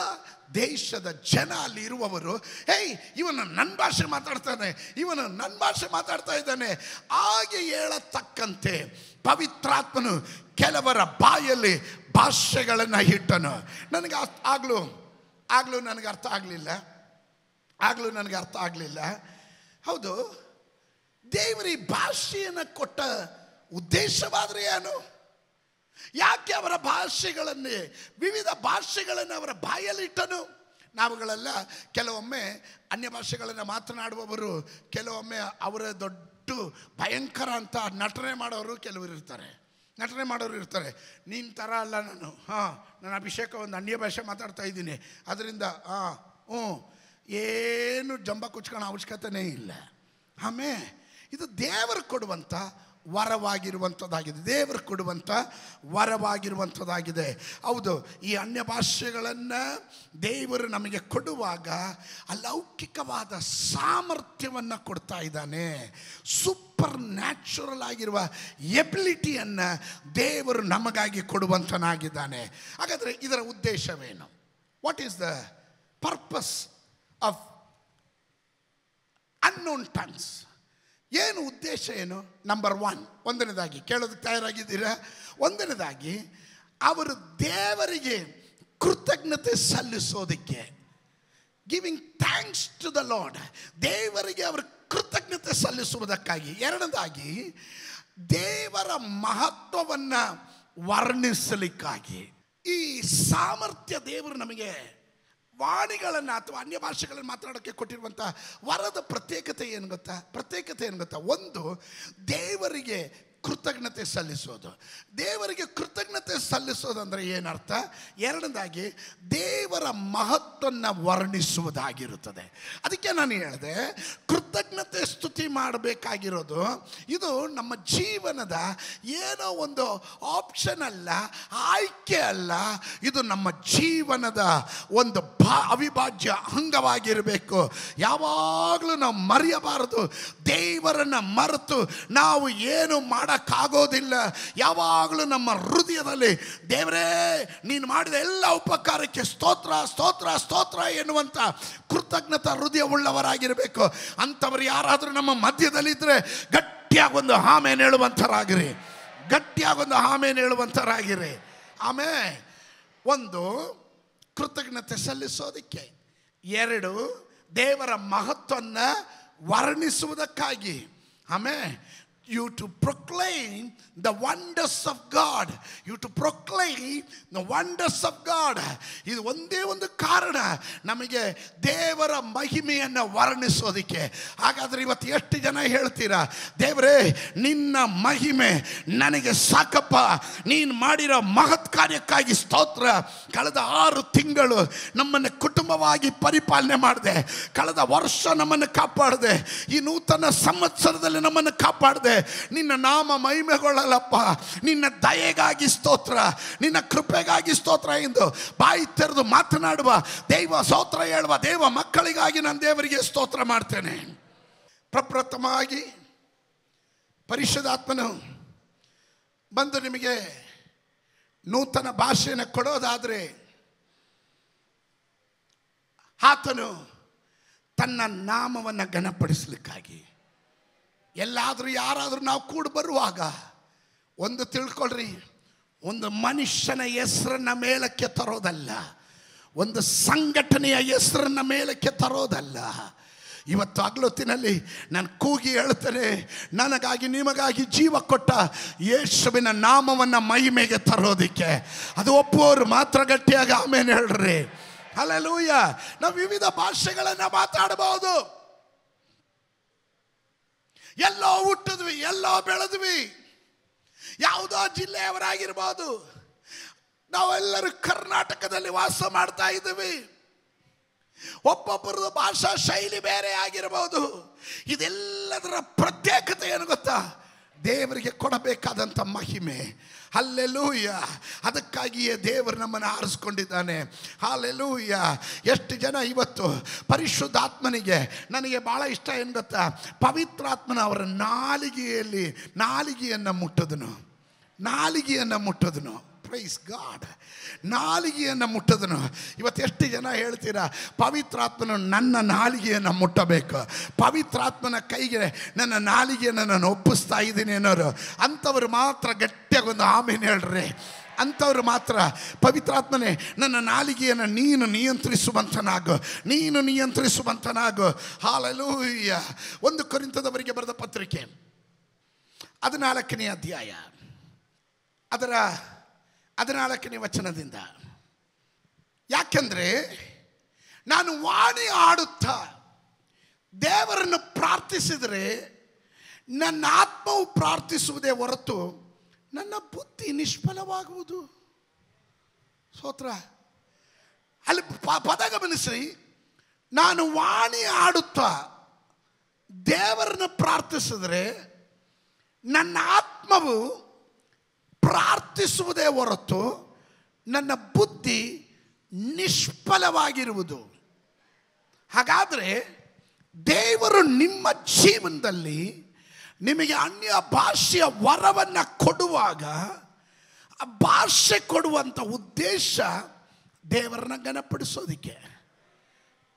ದೇಶದ ಜನ ಅಲ್ಲಿ ಇರುವವರು, ಹೇಯ್, ಇವನು ನನ್ನ ಭಾಷೆ ಮಾತಾಡ್ತಾನೆ, ಇವನು ನನ್ನ ಭಾಷೆ ಮಾತಾಡ್ತಾ ಇದ್ದಾನೆ. ಹಾಗೆ ಹೇಳತಕ್ಕಂತೆ ಪವಿತ್ರಾತ್ಮನು ಕೆಲವರ ಬಾಯಲ್ಲಿ ಭಾಷೆಗಳನ್ನು ಇಟ್ಟನು. ನನಗೆ ಆಗಲೂ, ಆಗ್ಲೂ ನನಗೆ ಅರ್ಥ ಆಗಲಿಲ್ಲ, ಆಗಲೂ ನನಗೆ ಅರ್ಥ ಆಗಲಿಲ್ಲ. ಹೌದು ದೇವರಿ ಭಾಷೆಯನ್ನು ಕೊಟ್ಟ ಉದ್ದೇಶವಾದರೆ ಏನು? ಯಾಕೆ ಅವರ ಭಾಷೆಗಳನ್ನೇ, ವಿವಿಧ ಭಾಷೆಗಳನ್ನು ಅವರ ಬಾಯಲ್ಲಿಟ್ಟನು ನಾವುಗಳೆಲ್ಲ ಕೆಲವೊಮ್ಮೆ ಅನ್ಯ ಭಾಷೆಗಳನ್ನು ಮಾತನಾಡುವವರು, ಕೆಲವೊಮ್ಮೆ ಅವರ ದೊಡ್ಡ ಭಯಂಕರ ಅಂತ ನಟನೆ ಮಾಡೋರು ಕೆಲವರು ಇರ್ತಾರೆ. ನಟನೆ ಮಾಡೋರು ಇರ್ತಾರೆ. ನೀನು ಥರ ಅಲ್ಲ ನಾನು. ಹಾಂ, ನಾನು ಅಭಿಷೇಕ ಒಂದು ಅನ್ಯ ಭಾಷೆ ಮಾತಾಡ್ತಾ ಇದ್ದೀನಿ. ಅದರಿಂದ ಹಾಂ ಹ್ಞೂ, ಏನು ಜಂಬ ಕುಚ್ಕೊಳ್ಳೋ ಅವಶ್ಯಕತೆನೇ ಇಲ್ಲ. ಆಮೇಲೆ ಇದು ದೇವರು ಕೊಡುವಂಥ ವರವಾಗಿರುವಂಥದ್ದಾಗಿದೆ. ದೇವರು ಕೊಡುವಂಥ ವರವಾಗಿರುವಂಥದ್ದಾಗಿದೆ. ಹೌದು, ಈ ಅನ್ಯ ಭಾಷೆಗಳನ್ನು ದೇವರು ನಮಗೆ ಕೊಡುವಾಗ ಅಲೌಕಿಕವಾದ ಸಾಮರ್ಥ್ಯವನ್ನು ಕೊಡ್ತಾ ಇದ್ದಾನೆ. ಸೂಪರ್ ನ್ಯಾಚುರಲ್ ಆಗಿರುವ ಎಬಿಲಿಟಿಯನ್ನು ದೇವರು ನಮಗಾಗಿ ಕೊಡುವಂಥನಾಗಿದ್ದಾನೆ. ಹಾಗಾದರೆ ಇದರ ಉದ್ದೇಶವೇನು? What is the purpose of unknown tongues ಏನು ಉದ್ದೇಶ ಏನು? ನಂಬರ್ ಒನ್ ಒಂದನೇದಾಗಿ, ಕೇಳೋದಕ್ಕೆ ತಯಾರಾಗಿದ್ದೀರಾ? ಒಂದನೇದಾಗಿ, ಅವರು ದೇವರಿಗೆ ಕೃತಜ್ಞತೆ ಸಲ್ಲಿಸೋದಕ್ಕೆ giving thanks to the Lord ದೇವರಿಗೆ ಅವರು ಕೃತಜ್ಞತೆ ಸಲ್ಲಿಸುವುದಕ್ಕಾಗಿ. ಎರಡನೇದಾಗಿ, ದೇವರ ಮಹತ್ವವನ್ನು ವರ್ಣಿಸಲಿಕ್ಕಾಗಿ. ಈ ಸಾಮರ್ಥ್ಯ ದೇವರು ನಮಗೆ ವಾಣಿಗಳನ್ನು ಅಥವಾ ಅನ್ಯ ಭಾಷೆಗಳನ್ನು ಮಾತನಾಡೋಕ್ಕೆ ಕೊಟ್ಟಿರುವಂಥ ವರದ ಪ್ರತ್ಯೇಕತೆ ಏನು ಗೊತ್ತಾ? ಪ್ರತ್ಯೇಕತೆ ಏನು ಗೊತ್ತಾ? ಒಂದು ದೇವರಿಗೆ ಕೃತಜ್ಞತೆ ಸಲ್ಲಿಸೋದು. ದೇವರಿಗೆ ಕೃತಜ್ಞತೆ ಸಲ್ಲಿಸೋದಂದ್ರೆ ಏನರ್ಥ? ಎರಡನೇದಾಗಿ ದೇವರ ಮಹತ್ವವನ್ನು ವರ್ಣಿಸುವುದಾಗಿರುತ್ತದೆ. ಅದಕ್ಕೆ ನಾನು ಹೇಳಿದೆ, ಕೃತಜ್ಞತೆ ಸ್ತುತಿ ಮಾಡಬೇಕಾಗಿರೋದು, ಇದು ನಮ್ಮ ಜೀವನದ ಏನೋ ಒಂದು ಆಪ್ಷನ್ ಅಲ್ಲ, ಆಯ್ಕೆ ಅಲ್ಲ, ಇದು ನಮ್ಮ ಜೀವನದ ಒಂದು ಭಾ, ಅವಿಭಾಜ್ಯ ಅಂಗವಾಗಿರಬೇಕು. ಯಾವಾಗಲೂ ನಾವು ಮರೆಯಬಾರದು. ದೇವರನ್ನು ಮರೆತು ನಾವು ಏನು ಮಾಡೋಕ್ಕಾಗೋದಿಲ್ಲ. ಯಾವಾಗಲೂ ನಮ್ಮ ಹೃದಯದಲ್ಲಿ, ದೇವರೇ, ನೀನು ಮಾಡಿದ ಎಲ್ಲ ಉಪಕಾರಕ್ಕೆ ಸ್ತೋತ್ರ ಸ್ತೋತ್ರ ಸ್ತೋತ್ರ ಎನ್ನುವಂಥ ಕೃತಜ್ಞತಾ ಹೃದಯವುಳ್ಳವರಾಗಿರಬೇಕು ಅಂಥವ್ರು ಯಾರಾದರೂ ನಮ್ಮ ಮಧ್ಯದಲ್ಲಿದ್ದರೆ ಗಟ್ಟಿಯಾಗೊಂದು ಆಮೇಲೆ ಹೇಳುವಂಥರಾಗಿರಿ. ಗಟ್ಟಿಯಾಗೊಂದು ಆಮೇಲೆ ಹೇಳುವಂಥರಾಗಿರಿ. ಆಮೇ ಒಂದು ಕೃತಜ್ಞತೆ ಸಲ್ಲಿಸೋದಕ್ಕೆ. ಎರಡು, ದೇವರ ಮಹತ್ವವನ್ನು ವರ್ಣಿಸುವುದಕ್ಕಾಗಿ. ಆಮೇಲೆ you to proclaim the wonders of God. You to proclaim the wonders of God. ಇದು ಒಂದೇ ಒಂದು ಕಾರಣ ನಮಗೆ ದೇವರ ಮಹಿಮೆಯನ್ನು ವರ್ಣಿಸೋದಕ್ಕೆ. ಹಾಗಾದ್ರೆ ಇವತ್ತು ಎಷ್ಟು ಜನ ಹೇಳ್ತೀರಾ? ದೇವರೇ, ನಿನ್ನ ಮಹಿಮೆ ನನಗೆ ಸಾಕಪ್ಪ. ನೀನು ಮಾಡಿರೋ ಮಹತ್ ಕಾರ್ಯಕ್ಕಾಗಿ ಸ್ತೋತ್ರ. ಕಳೆದ ಆರು ತಿಂಗಳು ನಮ್ಮನ್ನು ಕುಟುಂಬವಾಗಿ ಪರಿಪಾಲನೆ ಮಾಡಿದೆ. ಕಳೆದ ವರ್ಷ ನಮ್ಮನ್ನು ಕಾಪಾಡಿದೆ. ಈ ನೂತನ ಸಂವತ್ಸರದಲ್ಲಿ ನಮ್ಮನ್ನು ಕಾಪಾಡಿದೆ. ನಿನ್ನ ನಾಮ ಮಹಿಮೆಗೊಳ್ಳಲಪ್ಪ. ನಿನ್ನ ದಯೆಗಾಗಿ ಸ್ತೋತ್ರ, ನಿನ್ನ ಕೃಪೆಗಾಗಿ ಸ್ತೋತ್ರ ಎಂದು ಬಾಯಿ ತೆರೆದು ಮಾತನಾಡುವ, ದೈವ ಸ್ತೋತ್ರ ಹೇಳುವ, ದೇವ ಮಕ್ಕಳಿಗಾಗಿ ನಾನು ದೇವರಿಗೆ ಸ್ತೋತ್ರ ಮಾಡ್ತೇನೆ. ಪ್ರಪ್ರಥಮವಾಗಿ ಪರಿಶುದ್ಧಾತ್ಮನು ಬಂದು ನಿಮಗೆ ನೂತನ ಭಾಷೆಯನ್ನು ಕೊಡೋದಾದರೆ ಆತನು ತನ್ನ ನಾಮವನ್ನು ಘನಪಡಿಸಲಿಕ್ಕಾಗಿ. ಎಲ್ಲಾದರೂ ಯಾರಾದರೂ ನಾವು ಕೂಡ ಬರುವಾಗ ಒಂದು ತಿಳ್ಕೊಳ್ರಿ, ಒಂದು ಮನುಷ್ಯನ ಹೆಸರನ್ನ ಮೇಲಕ್ಕೆ ತರೋದಲ್ಲ, ಒಂದು ಸಂಘಟನೆಯ ಹೆಸರನ್ನ ಮೇಲಕ್ಕೆ ತರೋದಲ್ಲ. ಇವತ್ತು ಹಗಲೊತ್ತಿನಲ್ಲಿ ನಾನು ಕೂಗಿ ಹೇಳ್ತೇನೆ, ನನಗಾಗಿ ನಿಮಗಾಗಿ ಜೀವ ಕೊಟ್ಟ ಯೇಸುವಿನ ನಾಮವನ್ನು ಮಹಿಮೆಗೆ ತರೋದಕ್ಕೆ. ಅದು ಒಪ್ಪುವವರು ಮಾತ್ರ ಗಟ್ಟಿಯಾಗಿ ಆಮೇಲೆ ಹೇಳ್ರಿ. ಅಲ್ಲೂಯ್ಯ ನಾವು ವಿವಿಧ ಭಾಷೆಗಳನ್ನು ಮಾತಾಡಬಹುದು. ಎಲ್ಲೋ ಹುಟ್ಟಿದ್ವಿ, ಎಲ್ಲೋ ಬೆಳೆದ್ವಿ. ಯಾವುದೋ ಜಿಲ್ಲೆಯವರಾಗಿರ್ಬೋದು. ನಾವೆಲ್ಲರೂ ಕರ್ನಾಟಕದಲ್ಲಿ ವಾಸ ಮಾಡ್ತಾ ಇದ್ದೀವಿ. ಒಬ್ಬೊಬ್ಬರದ ಭಾಷಾ ಶೈಲಿ ಬೇರೆ ಆಗಿರಬಹುದು ಇದೆಲ್ಲದರ ಪ್ರತ್ಯೇಕತೆ ಏನು ಗೊತ್ತಾ ದೇವರಿಗೆ ಕೊಡಬೇಕಾದಂಥ ಮಹಿಮೆ. ಅಲ್ಲೆಲೂಯ್ಯ ಅದಕ್ಕಾಗಿಯೇ ದೇವರು ನಮ್ಮನ್ನು ಆರಿಸ್ಕೊಂಡಿದ್ದಾನೆ. ಹಾಲೆಲೂಯ್ಯ ಎಷ್ಟು ಜನ ಇವತ್ತು ಪರಿಶುದ್ಧಾತ್ಮನಿಗೆ ನನಗೆ ಭಾಳ ಇಷ್ಟ ಏನು ಗೊತ್ತಾ? ಪವಿತ್ರಾತ್ಮನ ಅವರ ನಾಲಿಗೆಯಲ್ಲಿ ನಾಲಿಗೆಯನ್ನು ಮುಟ್ಟದನು. ನಾಲಿಗೆಯನ್ನು ಮುಟ್ಟದನು ಪ್ರೈಸ್ ಗಾಡ್ ನಾಲಿಗೆಯನ್ನು ಮುಟ್ಟದನು ಇವತ್ತು ಎಷ್ಟು ಜನ ಹೇಳ್ತೀರಾ, ಪವಿತ್ರಾತ್ಮನು ನನ್ನ ನಾಲಿಗೆಯನ್ನು ಮುಟ್ಟಬೇಕು. ಪವಿತ್ರಾತ್ಮನ ಕೈಗೆ ನನ್ನ ನಾಲಿಗೆಯನ್ನು ನಾನು ಒಪ್ಪಿಸ್ತಾ ಇದ್ದೀನಿ ಅನ್ನೋರು. ಅಂಥವ್ರು ಮಾತ್ರ ಗಟ್ಟಿಯಾಗೊಂದು ಆಮೇಲೆ ಹೇಳ್ರಿ. ಅಂಥವ್ರು ಮಾತ್ರ, ಪವಿತ್ರಾತ್ಮನೇ, ನನ್ನ ನಾಲಿಗೆಯನ್ನು ನೀನು ನಿಯಂತ್ರಿಸುವಂಥನಾಗು. ನೀನು ನಿಯಂತ್ರಿಸುವಂಥನಾಗು. ಹಾಲಲೂಯ್ಯ ಒಂದು ಕುರಿತದವರಿಗೆ ಬರೆದ ಪತ್ರಿಕೆ. ಹದಿನಾಲ್ಕನೇ ಅಧ್ಯಾಯ. ಅದರ ಹದಿನಾಲ್ಕನೇ ವಚನದಿಂದ. ಯಾಕೆಂದರೆ ನಾನು ವಾಣಿ ಆಡುತ್ತಾ ದೇವರನ್ನು ಪ್ರಾರ್ಥಿಸಿದರೆ ನನ್ನ ಆತ್ಮವು ಪ್ರಾರ್ಥಿಸುವುದೇ ಹೊರತು ನನ್ನ ಬುದ್ಧಿ ನಿಷ್ಫಲವಾಗುವುದು. ಸೋತ್ರ, ಅಲ್ಲಿ ಪದ ಗಮನಿಸಿ ನಾನು ವಾಣಿ ಆಡುತ್ತಾ ದೇವರನ್ನು ಪ್ರಾರ್ಥಿಸಿದರೆ ನನ್ನ ಆತ್ಮವು ಪ್ರಾರ್ಥಿಸುವುದೇ ಹೊರತು ನನ್ನ ಬುದ್ಧಿ ನಿಷ್ಫಲವಾಗಿರುವುದು. ಹಾಗಾದರೆ ದೇವರು ನಿಮ್ಮ ಜೀವನದಲ್ಲಿ ನಿಮಗೆ ಅನ್ಯ ಭಾಷೆಯ ವರವನ್ನು ಕೊಡುವಾಗ ಆ ಭಾಷೆ ಕೊಡುವಂಥ ಉದ್ದೇಶ ದೇವರನ್ನ ಗಣಪಡಿಸೋದಕ್ಕೆ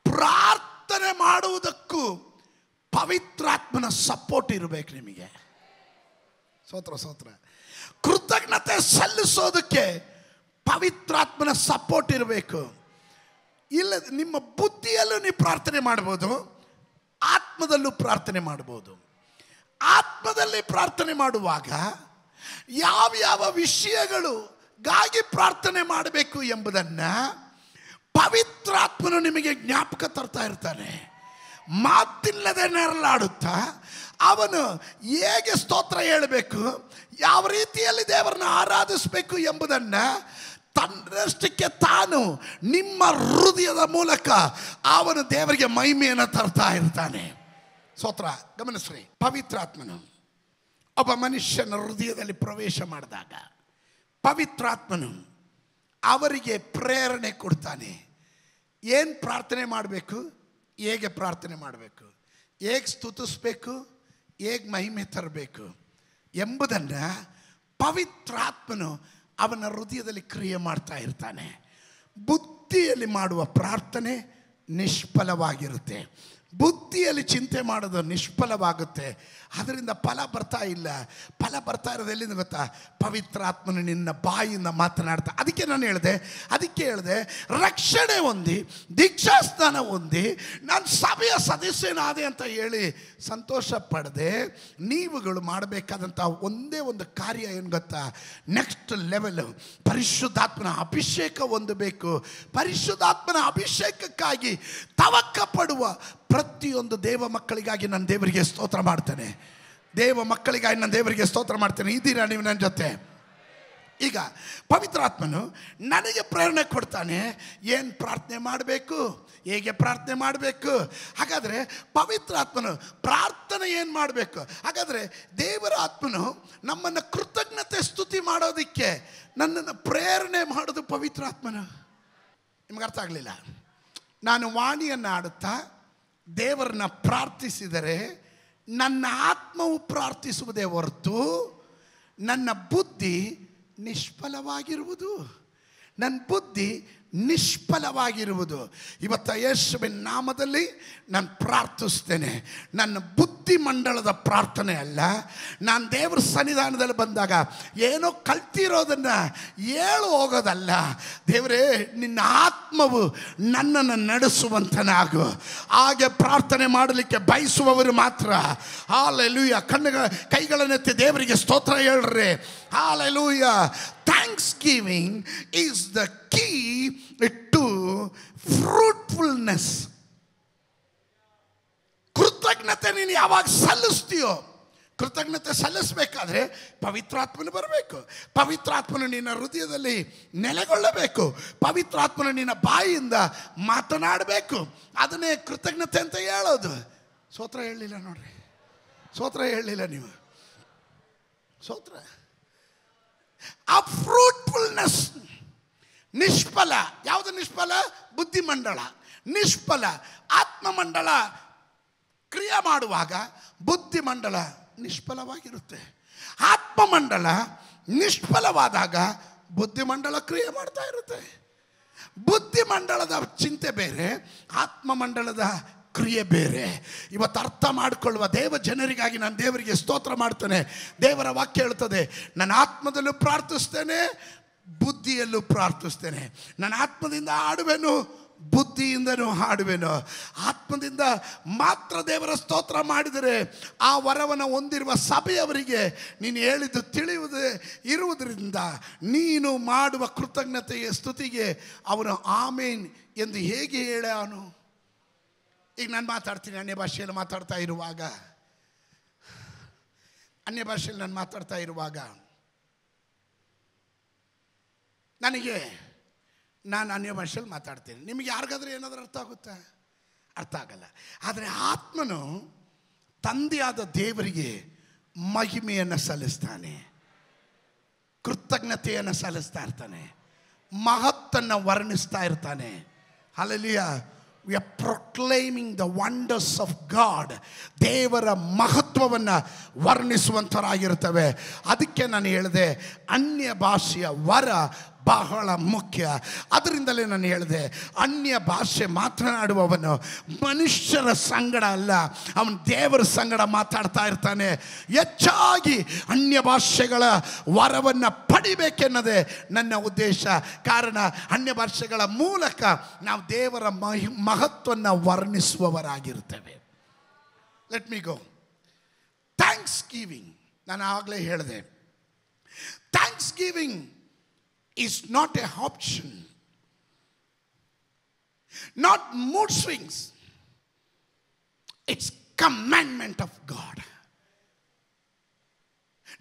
ಪ್ರಾರ್ಥನೆ ಮಾಡುವುದಕ್ಕೂ ಪವಿತ್ರಾತ್ಮನ ಸಪೋರ್ಟ್ ಇರಬೇಕು ನಿಮಗೆ. ಸೋತ್ರ ಸೋತ್ರ ಕೃತಜ್ಞತೆ ಸಲ್ಲಿಸೋದಕ್ಕೆ ಪವಿತ್ರಾತ್ಮನ ಸಪೋರ್ಟ್ ಇರಬೇಕು. ಇಲ್ಲ, ನಿಮ್ಮ ಬುದ್ಧಿಯಲ್ಲೂ ನೀವು ಪ್ರಾರ್ಥನೆ ಮಾಡ್ಬೋದು, ಆತ್ಮದಲ್ಲೂ ಪ್ರಾರ್ಥನೆ ಮಾಡ್ಬೋದು. ಆತ್ಮದಲ್ಲಿ ಪ್ರಾರ್ಥನೆ ಮಾಡುವಾಗ ಯಾವ ಯಾವ ವಿಷಯಗಳು ಗಾಗಿ ಪ್ರಾರ್ಥನೆ ಮಾಡಬೇಕು ಎಂಬುದನ್ನು ಪವಿತ್ರಾತ್ಮನು ನಿಮಗೆ ಜ್ಞಾಪಕ ತರ್ತಾ ಇರ್ತಾನೆ. ಮಾತಿಲ್ಲದೆ ನೆರಳಾಡುತ್ತಾ ಅವನು ಹೇಗೆ ಸ್ತೋತ್ರ ಹೇಳಬೇಕು, ಯಾವ ರೀತಿಯಲ್ಲಿ ದೇವರನ್ನ ಆರಾಧಿಸಬೇಕು ಎಂಬುದನ್ನು ತನ್ನಷ್ಟಕ್ಕೆ ತಾನು ನಿಮ್ಮ ಹೃದಯದ ಮೂಲಕ ಅವನು ದೇವರಿಗೆ ಮಹಿಮೆಯನ್ನು ತರ್ತಾ ಇರ್ತಾನೆ. ಸ್ತೋತ್ರ, ಗಮನಿಸ್ರಿ. ಪವಿತ್ರಾತ್ಮನು ಒಬ್ಬ ಮನುಷ್ಯನ ಹೃದಯದಲ್ಲಿ ಪ್ರವೇಶ ಮಾಡಿದಾಗ ಪವಿತ್ರಾತ್ಮನು ಅವರಿಗೆ ಪ್ರೇರಣೆ ಕೊಡ್ತಾನೆ. ಏನು ಪ್ರಾರ್ಥನೆ ಮಾಡಬೇಕು? ಹೇಗೆ ಪ್ರಾರ್ಥನೆ ಮಾಡಬೇಕು? ಹೇಗೆ ಸ್ತುತಿಸ್ಬೇಕು? ಹೇಗೆ ಮಹಿಮೆ ತರಬೇಕು ಎಂಬುದನ್ನು ಪವಿತ್ರಾತ್ಮನು ಅವನ ಹೃದಯದಲ್ಲಿ ಕ್ರಿಯೆ ಮಾಡ್ತಾ ಇರ್ತಾನೆ. ಬುದ್ಧಿಯಲ್ಲಿ ಮಾಡುವ ಪ್ರಾರ್ಥನೆ ನಿಷ್ಫಲವಾಗಿರುತ್ತೆ. ಬುದ್ಧಿಯಲ್ಲಿ ಚಿಂತೆ ಮಾಡೋದು ನಿಷ್ಫಲವಾಗುತ್ತೆ. ಅದರಿಂದ ಫಲ ಬರ್ತಾ ಇಲ್ಲ. ಫಲ ಬರ್ತಾ ಇರೋದು ಎಲ್ಲಿಂದ ಗೊತ್ತಾ? ಪವಿತ್ರಾತ್ಮನು ನಿನ್ನ ಬಾಯಿಂದ ಮಾತನಾಡ್ತಾ. ಅದಕ್ಕೆ ನಾನು ಹೇಳಿದೆ, ಅದಕ್ಕೆ ಹೇಳಿದೆ, ರಕ್ಷಣೆ ಹೊಂದಿ, ದೀಕ್ಷಾಸ್ನಾನ ಹೊಂದಿ, ನಾನು ಸಭೆಯ ಸದಸ್ಯನಾದೆ ಅಂತ ಹೇಳಿ ಸಂತೋಷ ಪಡದೆ. ನೀವುಗಳು ಮಾಡಬೇಕಾದಂಥ ಒಂದೇ ಒಂದು ಕಾರ್ಯ ಏನು ಗೊತ್ತಾ? ನೆಕ್ಸ್ಟ್ ಲೆವೆಲ್ ಪರಿಶುದ್ಧಾತ್ಮನ ಅಭಿಷೇಕ ಹೊಂದಬೇಕು. ಪರಿಶುದ್ಧಾತ್ಮನ ಅಭಿಷೇಕಕ್ಕಾಗಿ ತವಕ್ಕ ಪಡುವ ಪ್ರತಿಯೊಂದು ದೇವ ಮಕ್ಕಳಿಗಾಗಿ ನಾನು ದೇವರಿಗೆ ಸ್ತೋತ್ರ ಮಾಡ್ತೇನೆ. ದೇವ ಮಕ್ಕಳಿಗಾಗಿ ನಾನು ದೇವರಿಗೆ ಸ್ತೋತ್ರ ಮಾಡ್ತೇನೆ. ಇದ್ದೀರಾ ನೀವು ನನ್ನ ಜೊತೆ? ಈಗ ಪವಿತ್ರಾತ್ಮನು ನನಗೆ ಪ್ರೇರಣೆ ಕೊಡ್ತಾನೆ. ಏನು ಪ್ರಾರ್ಥನೆ ಮಾಡಬೇಕು? ಹೇಗೆ ಪ್ರಾರ್ಥನೆ ಮಾಡಬೇಕು? ಹಾಗಾದರೆ ಪವಿತ್ರಾತ್ಮನು ಪ್ರಾರ್ಥನೆ ಏನು ಮಾಡಬೇಕು? ಹಾಗಾದರೆ ದೇವರ ಆತ್ಮನು ನಮ್ಮನ್ನು ಕೃತಜ್ಞತೆ ಸ್ತುತಿ ಮಾಡೋದಕ್ಕೆ ನನ್ನನ್ನು ಪ್ರೇರಣೆ ಮಾಡೋದು ಪವಿತ್ರಾತ್ಮನು ನಿಮ್ಗೆ ಅರ್ಥ ಆಗಲಿಲ್ಲ? ನಾನು ವಾಣಿಯನ್ನು ಆಡುತ್ತಾ ದೇವರನ್ನ ಪ್ರಾರ್ಥಿಸಿದರೆ ನನ್ನ ಆತ್ಮವು ಪ್ರಾರ್ಥಿಸುವುದೇ ಹೊರತು ನನ್ನ ಬುದ್ಧಿ ನಿಷ್ಫಲವಾಗಿರುವುದು. ನನ್ನ ಬುದ್ಧಿ ನಿಷ್ಫಲವಾಗಿರುವುದು. ಇವತ್ತ ಯೇಸುವಿನ ನಾಮದಲ್ಲಿ ನಾನು ಪ್ರಾರ್ಥಿಸ್ತೇನೆ. ನನ್ನ ಬುದ್ಧಿಮಂಡಲದ ಪ್ರಾರ್ಥನೆ ಅಲ್ಲ. ನಾನು ದೇವರ ಸನ್ನಿಧಾನದಲ್ಲಿ ಬಂದಾಗ ಏನೋ ಕಲ್ತಿರೋದನ್ನು ಹೇಳು ಹೋಗೋದಲ್ಲ. ದೇವರೇ, ನಿನ್ನ ಆತ್ಮವು ನನ್ನನ್ನು ನಡೆಸುವಂತನಾಗು. ಹಾಗೆ ಪ್ರಾರ್ಥನೆ ಮಾಡಲಿಕ್ಕೆ ಬಯಸುವವರು ಮಾತ್ರ. ಹಾಲೆಲೂಯ, ಕಣ್ಣುಗಳ ಕೈಗಳನ್ನೆತ್ತಿ ದೇವರಿಗೆ ಸ್ತೋತ್ರ ಹೇಳ್ರಿ. Hallelujah thanksgiving is the key to fruitfulness ಕೃತಜ್ಞತೆ ನೀನು ಯಾವಾಗ ಸಲ್ಲಿಸ್ತೀಯೋ, ಕೃತಜ್ಞತೆ ಸಲ್ಲಿಸಬೇಕಾದ್ರೆ ಪವಿತ್ರಾತ್ಮನು ಬರಬೇಕು. ಪವಿತ್ರಾತ್ಮನು ನಿನ್ನ ಹೃದಯದಲ್ಲಿ ನೆಲೆಗೊಳ್ಳಬೇಕು. ಪವಿತ್ರಾತ್ಮನು ನಿನ್ನ ಬಾಯಿಯಿಂದ ಮಾತನಾಡಬೇಕು. ಅದನ್ನೇ ಕೃತಜ್ಞತೆ ಅಂತ ಹೇಳೋದು. ಸೋತ್ರ ಹೇಳಲಿಲ್ಲ ನೋಡ್ರಿ. ಸೋತ್ರ ಹೇಳಲಿಲ್ಲ ನೀವು. ಸೋತ್ರ. ಆ ಫ್ರೂಟ್ಫುಲ್ನೆಸ್ ನಿಷ್ಫಲ. ಯಾವುದು ನಿಷ್ಫಲ? ಬುದ್ಧಿಮಂಡಳ. ನಿಷ್ಫಲ. ಆತ್ಮಮಂಡಲ ಕ್ರಿಯೆ ಮಾಡುವಾಗ ಬುದ್ಧಿಮಂಡಲ ನಿಷ್ಫಲವಾಗಿರುತ್ತೆ. ಆತ್ಮಮಂಡಲ ನಿಷ್ಫಲವಾದಾಗ ಬುದ್ಧಿಮಂಡಲ ಕ್ರಿಯೆ ಮಾಡ್ತಾ ಇರುತ್ತೆ. ಬುದ್ಧಿಮಂಡಲದ ಚಿಂತೆ ಬೇರೆ ಆತ್ಮಮಂಡಲದ ಕ್ರಿಯೆ ಬೇರೆ. ಇವತ್ತು ಅರ್ಥ ಮಾಡಿಕೊಳ್ಳುವ ದೇವ ಜನರಿಗಾಗಿ ನಾನು ದೇವರಿಗೆ ಸ್ತೋತ್ರ ಮಾಡ್ತೇನೆ. ದೇವರ ವಾಕ್ಯ ಹೇಳ್ತದೆ, ನನ್ನ ಆತ್ಮದಲ್ಲೂ ಪ್ರಾರ್ಥಿಸ್ತೇನೆ ಬುದ್ಧಿಯಲ್ಲೂ ಪ್ರಾರ್ಥಿಸ್ತೇನೆ. ನನ್ನ ಆತ್ಮದಿಂದ ಆಡುವೆನು ಬುದ್ಧಿಯಿಂದನೂ ಹಾಡುವೆನು. ಆತ್ಮದಿಂದ ಮಾತ್ರ ದೇವರ ಸ್ತೋತ್ರ ಮಾಡಿದರೆ ಆ ವರವನ್ನು ಹೊಂದಿರುವ ಸಭೆಯವರಿಗೆ ನೀನು ಹೇಳಿದ್ದು ತಿಳಿಯುವುದೇ ಇರುವುದರಿಂದ ನೀನು ಮಾಡುವ ಕೃತಜ್ಞತೆಯ ಸ್ತುತಿಗೆ ಅವನು ಆಮೇನ್ ಎಂದು ಹೇಗೆ ಹೇಳಾನು? ಈಗ ನಾನು ಮಾತಾಡ್ತೀನಿ, ಅನ್ಯ ಭಾಷೆಯಲ್ಲಿ ಮಾತಾಡ್ತಾ ಇರುವಾಗ. ಅನ್ಯ ಭಾಷೆಯಲ್ಲಿ ನಾನು ಮಾತಾಡ್ತಾ ಇರುವಾಗ. ನನಗೆ, ನಾನು ಅನ್ಯ ಭಾಷೆಯಲ್ಲಿ ಮಾತಾಡ್ತೀನಿ. ನಿಮಗೆ ಯಾರಿಗಾದ್ರೂ ಏನಾದರೂ ಅರ್ಥ ಆಗುತ್ತೆ? ಅರ್ಥ ಆಗಲ್ಲ. ಆದರೆ ಆತ್ಮನು ತಂದೆಯಾದ ದೇವರಿಗೆ ಮಹಿಮೆಯನ್ನು ಸಲ್ಲಿಸ್ತಾನೆ. ಕೃತಜ್ಞತೆಯನ್ನು ಸಲ್ಲಿಸ್ತಾ ಇರ್ತಾನೆ. ಮಹತ್ತನ್ನು ವರ್ಣಿಸ್ತಾ ಇರ್ತಾನೆ. ಅಲ್ಲಲ್ಲಿಯ we are proclaiming the wonders of God ದೇವರ ಮಹತ್ವವನ್ನು ವರ್ಣಿಸುವಂಥರಾಗಿರ್ತವೆ ಅದಕ್ಕೆ ನಾನು ಹೇಳಿದೆ, ಅನ್ಯ ಭಾಷೆಯ ವರ ಬಹಳ ಮುಖ್ಯ. ಅದರಿಂದಲೇ ನಾನು ಹೇಳಿದೆ, ಅನ್ಯ ಭಾಷೆ ಮಾತನಾಡುವವನು ಮನುಷ್ಯರ ಸಂಗಡ ಅಲ್ಲ, ಅವನು ದೇವರ ಸಂಗಡ ಮಾತಾಡ್ತಾ ಇರ್ತಾನೆ. ಹೆಚ್ಚಾಗಿ ಅನ್ಯ ಭಾಷೆಗಳ ವರವನ್ನು ಪಡಿಬೇಕೆನ್ನದೇ ನನ್ನ ಉದ್ದೇಶ. ಕಾರಣ, ಅನ್ಯ ಭಾಷೆಗಳ ಮೂಲಕ ನಾವು ದೇವರ ಮಹಿ ಮಹತ್ವವನ್ನು ವರ್ಣಿಸುವವರಾಗಿರ್ತೇವೆ. Let me go thanksgiving ನಾನು ಆಗಲೇ ಹೇಳಿದೆ. Thanksgiving is not a option, not mood swings. It's commandment of God.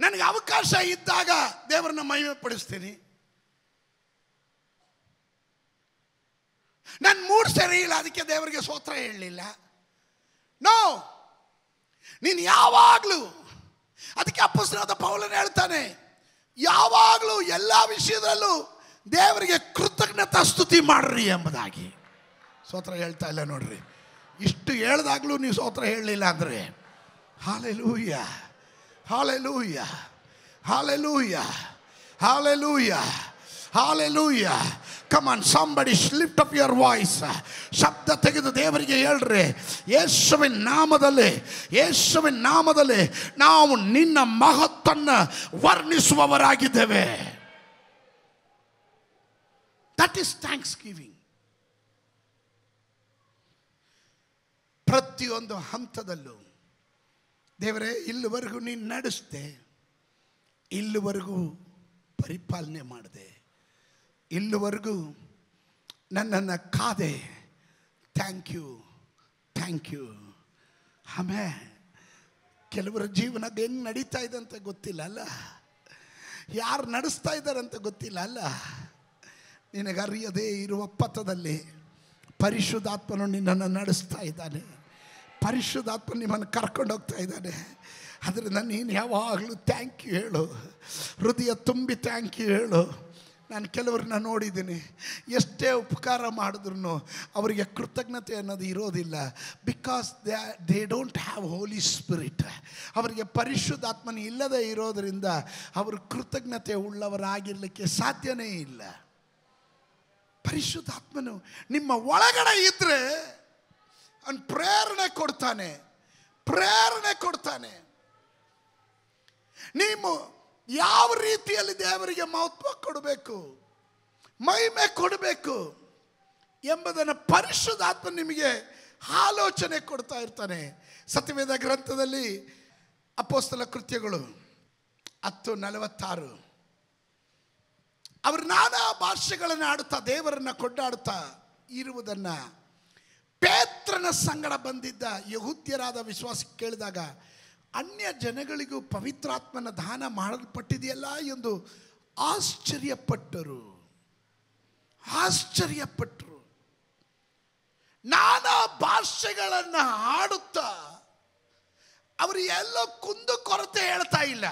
ನನಗೆ ಅವಕಾಶ ಇದ್ದಾಗ ದೇವರನ್ನ ಮಹಿಮೆ ಪಡಿಸ್ತೀನಿ ನನ್ನ ಮೂಡ್ ಸರಿ ಇಲ್ಲ ಅದಕ್ಕೆ ದೇವರಿಗೆ ಸ್ತೋತ್ರ ಹೇಳಲಿಲ್ಲ ನೋ ನೀನು ಯಾವಾಗಲೂ ಅದಕ್ಕೆ ಅಪ್ಪಸ್ತನಾದ ಪೌಲನ್ ಹೇಳ್ತಾನೆ ಯಾವಾಗಲೂ ಎಲ್ಲ ವಿಷಯದಲ್ಲೂ ದೇವರಿಗೆ ಕೃತಜ್ಞತಾ ಸ್ತುತಿ ಮಾಡ್ರಿ ಎಂಬುದಾಗಿ. ಸ್ತೋತ್ರ ಹೇಳ್ತಾ ಇಲ್ಲ ನೋಡ್ರಿ. ಇಷ್ಟು ಹೇಳ್ದಾಗಲೂ ನೀವು ಸ್ತೋತ್ರ ಹೇಳಲಿಲ್ಲ ಅಂದರೆ, hallelujah hallelujah hallelujah hallelujah hallelujah hallelujah on somebody lift up your voice ಶಬ್ದ ತೆಗೆದು ದೇವರಿಗೆ ಹೇಳ್ರಿ. ಯೇಸುವಿನ ನಾಮದಲ್ಲಿ ಯೇಸುವಿನ ನಾಮದಲ್ಲಿ ನಾವು ನಿನ್ನ ಮಹತ್ತನ್ನು ವರ್ಣಿಸುವವರಾಗಿದ್ದೇವೆ. ದಟ್ ಈಸ್ ಥ್ಯಾಂಕ್ಸ್ ಗಿವಿಂಗ್ ಪ್ರತಿಯೊಂದು ಹಂತದಲ್ಲೂ, ದೇವರೇ, ಇಲ್ಲಿವರೆಗೂ ನೀನು ನಡೆಸ್ದೆ, ಇಲ್ಲಿವರೆಗೂ ಪರಿಪಾಲನೆ ಮಾಡಿದೆ. ಇಲ್ಲಿವರೆಗೂ ನನ್ನನ್ನು ಕಾದೆ. ಥ್ಯಾಂಕ್ ಯು ಥ್ಯಾಂಕ್ ಯು ಆಮೇ, ಕೆಲವರ ಜೀವನ ಹೆಂಗೆ ನಡೀತಾ ಇದೆ ಅಂತ ಗೊತ್ತಿಲ್ಲ ಅಲ್ಲ? ಯಾರು ನಡೆಸ್ತಾ ಇದ್ದಾರಂತ ಗೊತ್ತಿಲ್ಲ ಅಲ್ಲ? ನಿನಗರಿಯದೇ ಇರುವ ಪಥದಲ್ಲಿ ಪರಿಶುದ್ಧಾತ್ಮನು ನಿನ್ನನ್ನು ನಡೆಸ್ತಾ ಇದ್ದಾನೆ. ಪರಿಶುದ್ಧಾತ್ಮ ನಿಮ್ಮನ್ನು ಕರ್ಕೊಂಡು ಹೋಗ್ತಾ ಇದ್ದಾನೆ. ಅದರಿಂದ ನೀನು ಯಾವಾಗಲೂ ಥ್ಯಾಂಕ್ ಯು ಹೇಳು. ಹೃದಯ ತುಂಬಿ ಥ್ಯಾಂಕ್ ಯು ಹೇಳು. ನಾನು ಕೆಲವ್ರನ್ನ ನೋಡಿದ್ದೀನಿ. ಎಷ್ಟೇ ಉಪಕಾರ ಮಾಡಿದ್ರು ಅವರಿಗೆ ಕೃತಜ್ಞತೆ ಅನ್ನೋದು ಇರೋದಿಲ್ಲ. Because they they don't have Holy Spirit ಅವರಿಗೆ ಪರಿಶುದ್ಧಾತ್ಮನ ಇಲ್ಲದೆ ಇರೋದರಿಂದ ಅವರು ಕೃತಜ್ಞತೆ ಉಳ್ಳವರಾಗಿರಲಿಕ್ಕೆ ಸಾಧ್ಯನೇ ಇಲ್ಲ. ಪರಿಶುದ್ಧಾತ್ಮನು ನಿಮ್ಮ ಒಳಗಡೆ ಇದ್ದರೆ ಅವನು ಪ್ರೇರಣೆ ಕೊಡ್ತಾನೆ. ಪ್ರೇರಣೆ ಕೊಡ್ತಾನೆ. ನೀವು ಯಾವ ರೀತಿಯಲ್ಲಿ ದೇವರಿಗೆ ಮಹತ್ವ ಕೊಡಬೇಕು? ಮಹಿಮೆ ಕೊಡಬೇಕು ಎಂಬುದನ್ನು ಪರಿಶುದ್ಧಾತ್ಮ ನಿಮಗೆ ಆಲೋಚನೆ ಕೊಡ್ತಾ ಇರ್ತಾನೆ. ಸತ್ಯವೇದ ಗ್ರಂಥದಲ್ಲಿ ಅಪೋಸ್ತಲ ಕೃತ್ಯಗಳು ಹತ್ತು ನಲವತ್ತಾರು. ಅವರು ನಾನಾ ಭಾಷೆಗಳನ್ನು ಆಡುತ್ತಾ, ದೇವರನ್ನ ಕೊಂಡಾಡುತ್ತಾ ಇರುವುದನ್ನ ಪೇತ್ರನ ಸಂಗಡ ಬಂದಿದ್ದ ಯಹುದ್ಯರಾದ ವಿಶ್ವಾಸ ಕೇಳಿದಾಗ ಅನ್ಯ ಜನಗಳಿಗೂ ಪವಿತ್ರಾತ್ಮನ ದಾನ ಮಾಡಲ್ಪಟ್ಟಿದೆಯಲ್ಲ ಎಂದು ಆಶ್ಚರ್ಯಪಟ್ಟರು. ಆಶ್ಚರ್ಯಪಟ್ಟರು ನಾನಾ ಭಾಷೆಗಳನ್ನು ಹಾಡುತ್ತಾ ಅವರು ಎಲ್ಲೋ ಕುಂದು ಕೊರತೆ ಹೇಳ್ತಾ ಇಲ್ಲ.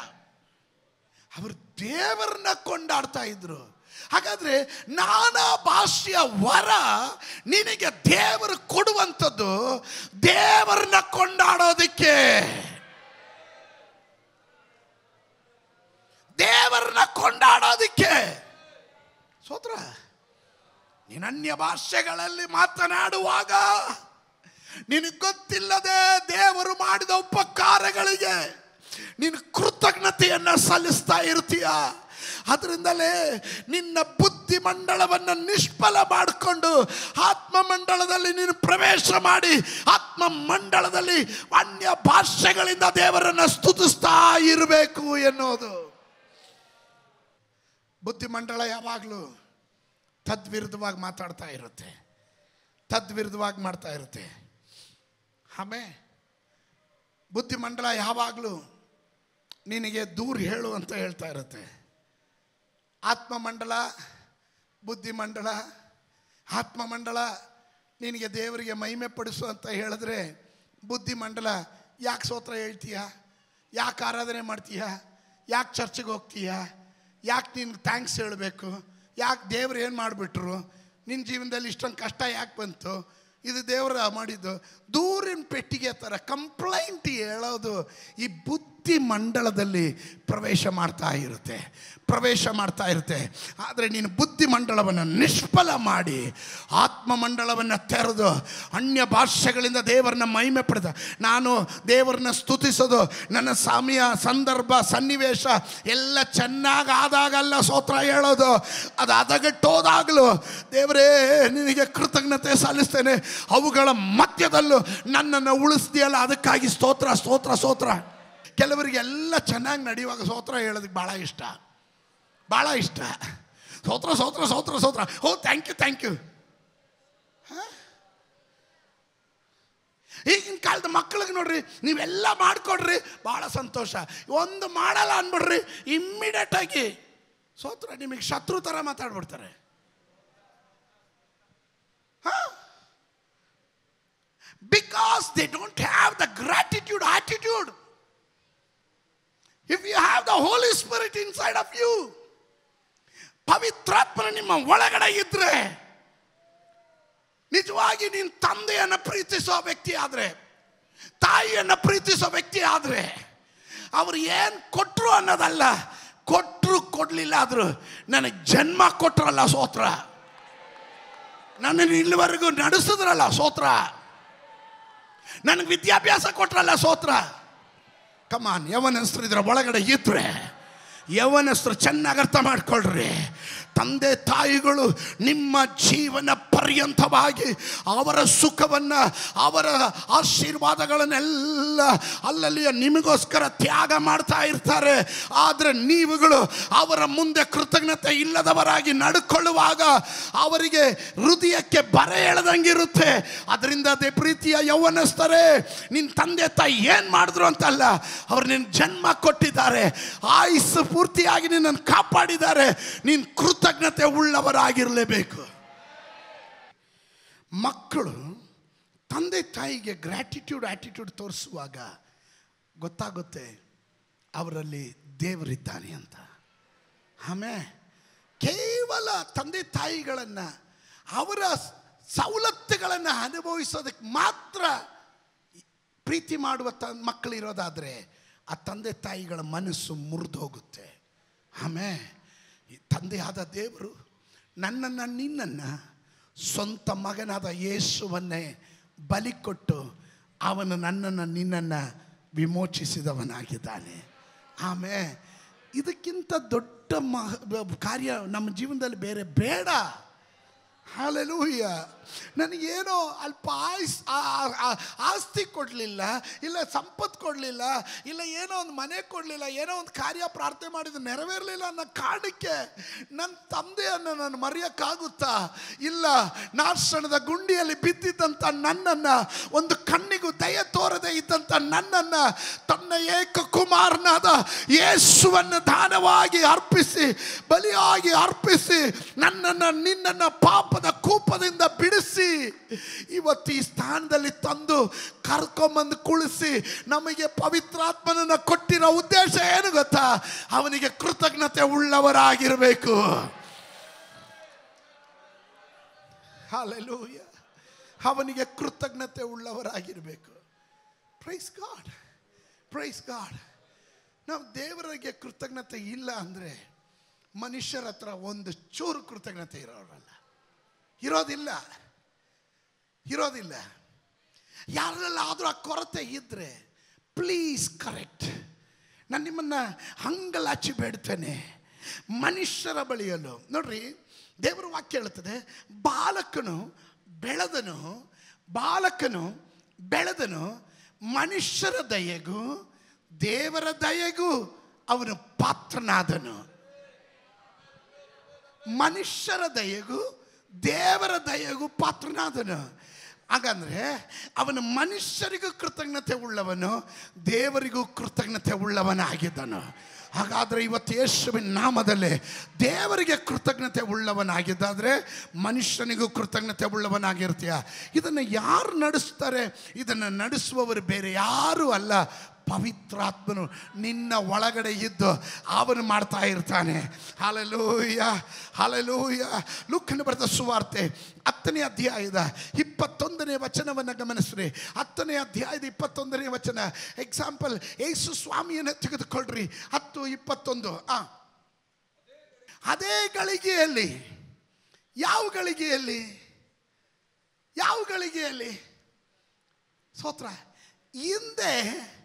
ಅವರು ದೇವರನ್ನ ಕೊಂಡಾಡ್ತಾ ಇದ್ರು. ಹಾಗಾದ್ರೆ ನಾನಾ ಭಾಷೆಯ ವರ ನಿನಗೆ ದೇವರು ಕೊಡುವಂಥದ್ದು ದೇವರನ್ನ ಕೊಂಡಾಡೋದಕ್ಕೆ. ದೇವರನ್ನ ಕೊಂಡಾಡೋದಕ್ಕೆ. ಸೋತ್ರ ನಿನ್ನನ್ಯ ಭಾಷೆಗಳಲ್ಲಿ ಮಾತನಾಡುವಾಗ ನಿನಗೆ ಗೊತ್ತಿಲ್ಲದೆ ದೇವರು ಮಾಡಿದ ಉಪಕಾರಗಳಿಗೆ ನೀನು ಕೃತಜ್ಞತೆಯನ್ನು ಸಲ್ಲಿಸ್ತಾ ಇರ್ತೀಯ. ಅದರಿಂದಲೇ ನಿನ್ನ ಬುದ್ಧಿ ಮಂಡಳವನ್ನು ನಿಷ್ಫಲ ಮಾಡಿಕೊಂಡು ಆತ್ಮ ಮಂಡಳದಲ್ಲಿ ನೀನು ಪ್ರವೇಶ ಮಾಡಿ ಆತ್ಮ ಮಂಡಳದಲ್ಲಿ ಅನ್ಯ ಭಾಷೆಗಳಿಂದ ದೇವರನ್ನು ಸ್ತುತಿಸ್ತಾ ಇರಬೇಕು ಎನ್ನುವುದು. ಬುದ್ಧಿಮಂಡಳ ಯಾವಾಗಲೂ ತದ್ವಿರುದ್ಧವಾಗಿ ಮಾತಾಡ್ತಾ ಇರುತ್ತೆ. ತದ್ವಿರುದ್ಧವಾಗಿ ಮಾಡ್ತಾ ಇರುತ್ತೆ. ಆಮೇ ಬುದ್ಧಿಮಂಡಲ ಯಾವಾಗಲೂ ನಿನಗೆ ದೂರ ಹೇಳು ಅಂತ ಹೇಳ್ತಾ ಇರುತ್ತೆ. ಆತ್ಮಮಂಡಲ, ಬುದ್ಧಿಮಂಡಲ, ಆತ್ಮಮಂಡಲ ನಿನಗೆ ದೇವರಿಗೆ ಮಹಿಮೆ ಪಡಿಸು ಅಂತ ಹೇಳಿದ್ರೆ ಬುದ್ಧಿಮಂಡಲ ಯಾಕೆ ಸೋತ್ರ ಹೇಳ್ತೀಯಾ? ಯಾಕೆ ಆರಾಧನೆ ಮಾಡ್ತೀಯಾ? ಯಾಕೆ ಚರ್ಚೆಗೆ ಹೋಗ್ತೀಯ? ಯಾಕೆ ನಿನ್ಗೆ ಥ್ಯಾಂಕ್ಸ್ ಹೇಳಬೇಕು? ಯಾಕೆ ದೇವ್ರು ಏನು ಮಾಡಿಬಿಟ್ರು? ನಿನ್ನ ಜೀವನದಲ್ಲಿ ಇಷ್ಟೊಂದು ಕಷ್ಟ ಯಾಕೆ ಬಂತು? ಇದು ದೇವರ ಮಾಡಿದ್ದು. ದೂರಿನ ಪೆಟ್ಟಿಗೆ ಥರ ಕಂಪ್ಲೈಂಟ್ ಹೇಳೋದು ಈ ಬುದ್ಧಿ ಮಂಡಳದಲ್ಲಿ ಪ್ರವೇಶ ಮಾಡ್ತಾ ಇರುತ್ತೆ. ಪ್ರವೇಶ ಮಾಡ್ತಾ ಇರುತ್ತೆ. ಆದರೆ ನೀನು ಬುದ್ಧಿ ಮಂಡಲವನ್ನು ನಿಷ್ಫಲ ಮಾಡಿ ಆತ್ಮ ಮಂಡಳವನ್ನು ತೆರೆದು, ಅನ್ಯ ಭಾಷೆಗಳಿಂದ ದೇವರನ್ನ ಮಹಿಮೆ ಪಡೆದ, ನಾನು ದೇವರನ್ನ ಸ್ತುತಿಸೋದು, ನನ್ನ ಸಮಯ ಸಂದರ್ಭ, ಸನ್ನಿವೇಶ ಎಲ್ಲ ಚೆನ್ನಾಗಿ ಆದಾಗಲ್ಲ ಸೋತ್ರ ಹೇಳೋದು. ಅದು ಹದಗೆಟ್ಟೋದಾಗಲೂ ದೇವರೇ, ನಿನಗೆ ಕೃತಜ್ಞತೆ ಸಲ್ಲಿಸ್ತೇನೆ. ಅವುಗಳ ಮಧ್ಯದಲ್ಲೂ ನನ್ನನ್ನು ಉಳಿಸ್ತೀಯಲ್ಲ, ಅದಕ್ಕಾಗಿ ಸ್ತೋತ್ರ ಸ್ತೋತ್ರ ಸ್ತೋತ್ರ. ಕೆಲವರಿಗೆ ಎಲ್ಲ ಚೆನ್ನಾಗಿ ನಡೆಯುವಾಗ ಸ್ತೋತ್ರ ಹೇಳೋದಕ್ಕೆ ಭಾಳ ಇಷ್ಟ. ಭಾಳ ಇಷ್ಟ. ಸ್ತೋತ್ರ ಸ್ತೋತ್ರ ಸ್ತೋತ್ರ ಸ್ತೋತ್ರ oh thank you thank you ಈಗಿನ ಕಾಲದ ಮಕ್ಕಳಿಗೆ ನೋಡ್ರಿ, ನೀವೆಲ್ಲ ಮಾಡಿಕೊಡ್ರಿ, ಭಾಳ ಸಂತೋಷ. ಒಂದು ಮಾಡಲ್ಲ ಅನ್ಬಿಡ್ರಿ ಇಮ್ಮಿಡಿಯೇಟ್ ಆಗಿ ಸೋತ್ರ ನಿಮಗೆ ಶತ್ರು ಥರ ಮಾತಾಡ್ಬಿಡ್ತಾರೆ. Because they don't have the gratitude attitude if you have the Holy Spirit inside of you ಪವಿತ್ರಾತ್ಮನ ನಿಮ್ಮ ಒಳಗಡೆ ಇದ್ರೆ, ನಿಜವಾಗಿ ನಿನ್ನ ತಂದೆಯನ್ನು ಪ್ರೀತಿಸುವ ವ್ಯಕ್ತಿ ಆದರೆ, ತಾಯಿಯನ್ನು ಪ್ರೀತಿಸೋ ವ್ಯಕ್ತಿ ಆದರೆ, ಅವರು ಏನು ಕೊಟ್ಟರು ಅನ್ನೋದಲ್ಲ ಕೊಟ್ಟರು ಕೊಡಲಿಲ್ಲ ಆದರೂ ನನಗೆ ಜನ್ಮ ಕೊಟ್ಟರಲ್ಲ ಸೋತ್ರ. ನನ್ನನ್ನು ಇಲ್ಲಿವರೆಗೂ ನಡೆಸಿದ್ರಲ್ಲ ಸೋತ್ರ. ನನಗೆ ವಿದ್ಯಾಭ್ಯಾಸ ಕೊಟ್ರಲ್ಲ ಸೋತ್ರ. ಕಮಾನ್ ಯವನಸ್ತ್ರ ಇದ್ರ ಒಳಗಡೆ ಇದ್ರೆ ಯವನಸ್ತ್ರ ಚೆನ್ನಾಗಿ ಅರ್ಥ ಮಾಡ್ಕೊಳ್ರಿ. ತಂದೆ ತಾಯಿಗಳು ನಿಮ್ಮ ಜೀವನ ಪರ್ಯಂತವಾಗಿ ಅವರ ಸುಖವನ್ನು, ಅವರ ಆಶೀರ್ವಾದಗಳನ್ನೆಲ್ಲ ಅಲ್ಲಲ್ಲಿಯ ನಿಮಗೋಸ್ಕರ ತ್ಯಾಗ ಮಾಡ್ತಾ ಇರ್ತಾರೆ. ಆದರೆ ನೀವುಗಳು ಅವರ ಮುಂದೆ ಕೃತಜ್ಞತೆ ಇಲ್ಲದವರಾಗಿ ನಡ್ಕೊಳ್ಳುವಾಗ ಅವರಿಗೆ ಹೃದಯಕ್ಕೆ ಬರ ಎಳೆದಂಗಿರುತ್ತೆ. ಅದರಿಂದ ಅದೇ ಪ್ರೀತಿಯ ಯೌವನಸ್ತಾರೆ ನಿನ್ನ ತಂದೆ ತಾಯಿ ಏನು ಮಾಡಿದ್ರು ಅಂತಲ್ಲ, ಅವ್ರು ನಿನ್ನ ಜನ್ಮ ಕೊಟ್ಟಿದ್ದಾರೆ. ಆಯುಸ್ಸು ಪೂರ್ತಿಯಾಗಿ ನಿನ್ನನ್ನು ಕಾಪಾಡಿದ್ದಾರೆ. ನೀನು ಕೃತಜ್ಞತೆ ಉಳ್ಳವರಾಗಿರಲೇಬೇಕು. ಮಕ್ಕಳು ತಂದೆ ತಾಯಿಗೆ ಗ್ರ್ಯಾಟಿಟ್ಯೂಡ್ ಆಟಿಟ್ಯೂಡ್ ತೋರಿಸುವಾಗ ಗೊತ್ತಾಗುತ್ತೆ ಅವರಲ್ಲಿ ದೇವರಿದ್ದಾನೆ ಅಂತ. ಆಮೇ, ಕೇವಲ ತಂದೆ ತಾಯಿಗಳನ್ನು, ಅವರ ಸವಲತ್ತುಗಳನ್ನು ಅನುಭವಿಸೋದಕ್ಕೆ ಮಾತ್ರ ಪ್ರೀತಿ ಮಾಡುವ ತ, ಮಕ್ಕಳಿರೋದಾದರೆ ಆ ತಂದೆ ತಾಯಿಗಳ ಮನಸ್ಸು ಮುರಿದು ಹೋಗುತ್ತೆ ಆಮೇಲೆ ಈ ತಂದೆಯಾದ ದೇವರು ನನ್ನನ್ನು ನಿನ್ನನ್ನು ಸ್ವಂತ ಮಗನಾದ ಯೇಸುವನ್ನೇ ಬಲಿ ಕೊಟ್ಟು ಅವನು ನನ್ನನ್ನು ನಿನ್ನನ್ನು ವಿಮೋಚಿಸಿದವನಾಗಿದ್ದಾನೆ. ಆಮೇಲೆ ಇದಕ್ಕಿಂತ ದೊಡ್ಡ ಮಹ ಕಾರ್ಯ ನಮ್ಮ ಜೀವನದಲ್ಲಿ ಬೇರೆ ಬೇಡ. ಹಾಲೆಲೂಯ್ಯ ನನಗೇನೋ ಅಲ್ಪ ಆಯ್ಸ್ ಆಸ್ತಿ ಕೊಡಲಿಲ್ಲ, ಇಲ್ಲ ಸಂಪತ್ತು ಕೊಡಲಿಲ್ಲ, ಇಲ್ಲ ಏನೋ ಒಂದು ಮನೆ ಕೊಡಲಿಲ್ಲ, ಏನೋ ಒಂದು ಕಾರ್ಯ ಪ್ರಾರ್ಥನೆ ಮಾಡಿದ್ದು ನೆರವೇರಲಿಲ್ಲ ಅನ್ನೋ ಕಾರಣಕ್ಕೆ ನನ್ನ ತಂದೆಯನ್ನು ನಾನು ಮರೆಯೋಕ್ಕಾಗುತ್ತಾ? ಇಲ್ಲ ನಾರ್ಸಣದ ಗುಂಡಿಯಲ್ಲಿ ಬಿದ್ದಿದ್ದಂಥ ನನ್ನನ್ನು, ಒಂದು ಕಣ್ಣಿಗೂ ದಯ ತೋರದೆ ಇದ್ದಂಥ ನನ್ನನ್ನು ತನ್ನ ಏಕ ಕುಮಾರನಾದ ಯೇಸುವನ್ನು ದಾನವಾಗಿ ಅರ್ಪಿಸಿ, ಬಲಿಯಾಗಿ ಅರ್ಪಿಸಿ, ನನ್ನನ್ನು ನಿನ್ನನ್ನು ಪಾಪದ ಕೂಪದಿಂದ ಬಿಡಿಸಿ ಇವತ್ತು ಈ ಸ್ಥಾನದಲ್ಲಿ ತಂದು ಕರ್ಕೊಂಬಂದು ಕುಳಿಸಿ ನಮಗೆ ಪವಿತ್ರಾತ್ಮನನ್ನು ಕೊಟ್ಟಿರೋ ಉದ್ದೇಶ ಏನು ಗೊತ್ತಾ? ಅವನಿಗೆ ಕೃತಜ್ಞತೆ ಉಳ್ಳವರಾಗಿರಬೇಕು. ಹಾಲೆಲೂಯ ಅವನಿಗೆ ಕೃತಜ್ಞತೆ ಉಳ್ಳವರಾಗಿರಬೇಕು. ಪ್ರೈಸ್ ಗಾಡ್ ಪ್ರೈಸ್ ಗಾಡ್ ನಾವು ದೇವರಿಗೆ ಕೃತಜ್ಞತೆ ಇಲ್ಲ ಅಂದರೆ ಮನುಷ್ಯರ ಹತ್ರ ಒಂದು ಚೂರು ಕೃತಜ್ಞತೆ ಇರೋರಲ್ಲ. ಇರೋದಿಲ್ಲ. ಇರೋದಿಲ್ಲ. ಯಾರಲ್ಲಾದರೂ ಆ ಕೊರತೆ ಇದ್ದರೆ ಪ್ಲೀಸ್ ಕರೆಕ್ಟ್ ನಾನು ನಿಮ್ಮನ್ನು ಹಂಗಲಾಚಿ ಬೇಡ್ತೇನೆ. ಮನುಷ್ಯರ ಬಳಿಯಲು ನೋಡ್ರಿ, ದೇವರ ವಾಕ್ಯ ಹೇಳ್ತದೆ ಬಾಲಕನು ಬೆಳೆದನು ಬಾಲಕನು ಬೆಳೆದನು, ಮನುಷ್ಯರ ದಯೆಗೂ ದೇವರ ದಯೆಗೂ ಅವನು ಪಾತ್ರನಾದನು. ಮನುಷ್ಯರ ದಯೆಗೂ ದೇವರ ದಯೆಗೂ ಪಾತ್ರನಾದನು. ಹಾಗಂದ್ರೆ ಅವನು ಮನುಷ್ಯರಿಗೂ ಕೃತಜ್ಞತೆ ಉಳ್ಳವನು, ದೇವರಿಗೂ ಕೃತಜ್ಞತೆ ಉಳ್ಳವನಾಗಿದ್ದನು. ಹಾಗಾದರೆ ಇವತ್ತು ಯೇಸುವಿನ ನಾಮದಲ್ಲಿ ದೇವರಿಗೆ ಕೃತಜ್ಞತೆ ಉಳ್ಳವನಾಗಿದ್ದಾದರೆ ಮನುಷ್ಯನಿಗೂ ಕೃತಜ್ಞತೆ ಉಳ್ಳವನಾಗಿರ್ತೀಯ? ಇದನ್ನು ಯಾರು ನಡೆಸ್ತಾರೆ? ಇದನ್ನು ನಡೆಸುವವರು ಬೇರೆ ಯಾರೂ ಅಲ್ಲ. ಪವಿತ್ರಾತ್ಮನು ನಿನ್ನ ಒಳಗಡೆ ಇದ್ದು ಅವನು ಮಾಡ್ತಾ ಇರ್ತಾನೆ. ಹಾಲೆಲೂಯ ಹಾಲೆಲೂಯ ಲುಕ್ಕನ್ನು ಬರೆದ ಸುವಾರ್ತೆ ಹತ್ತನೇ ಅಧ್ಯಾಯದ ಇಪ್ಪತ್ತೊಂದನೇ ವಚನವನ್ನು ಗಮನಿಸ್ರಿ. ಹತ್ತನೇ ಅಧ್ಯಾಯದ ಇಪ್ಪತ್ತೊಂದನೇ ವಚನ. ಎಕ್ಸಾಂಪಲ್ ಯೇಸು ಸ್ವಾಮಿಯನ್ನು ತೆಗೆದುಕೊಳ್ಳ್ರಿ ಹತ್ತು, ಇಪ್ಪತ್ತೊಂದು. ಆ. ಅದೇ ಗಳಿಗೆಯಲ್ಲಿ. ಯಾವ ಗಳಿಗೆಯಲ್ಲಿ? ಯಾವ ಗಳಿಗೆಯಲ್ಲಿ? ಸೋತ್ರ ಹಿಂದೆ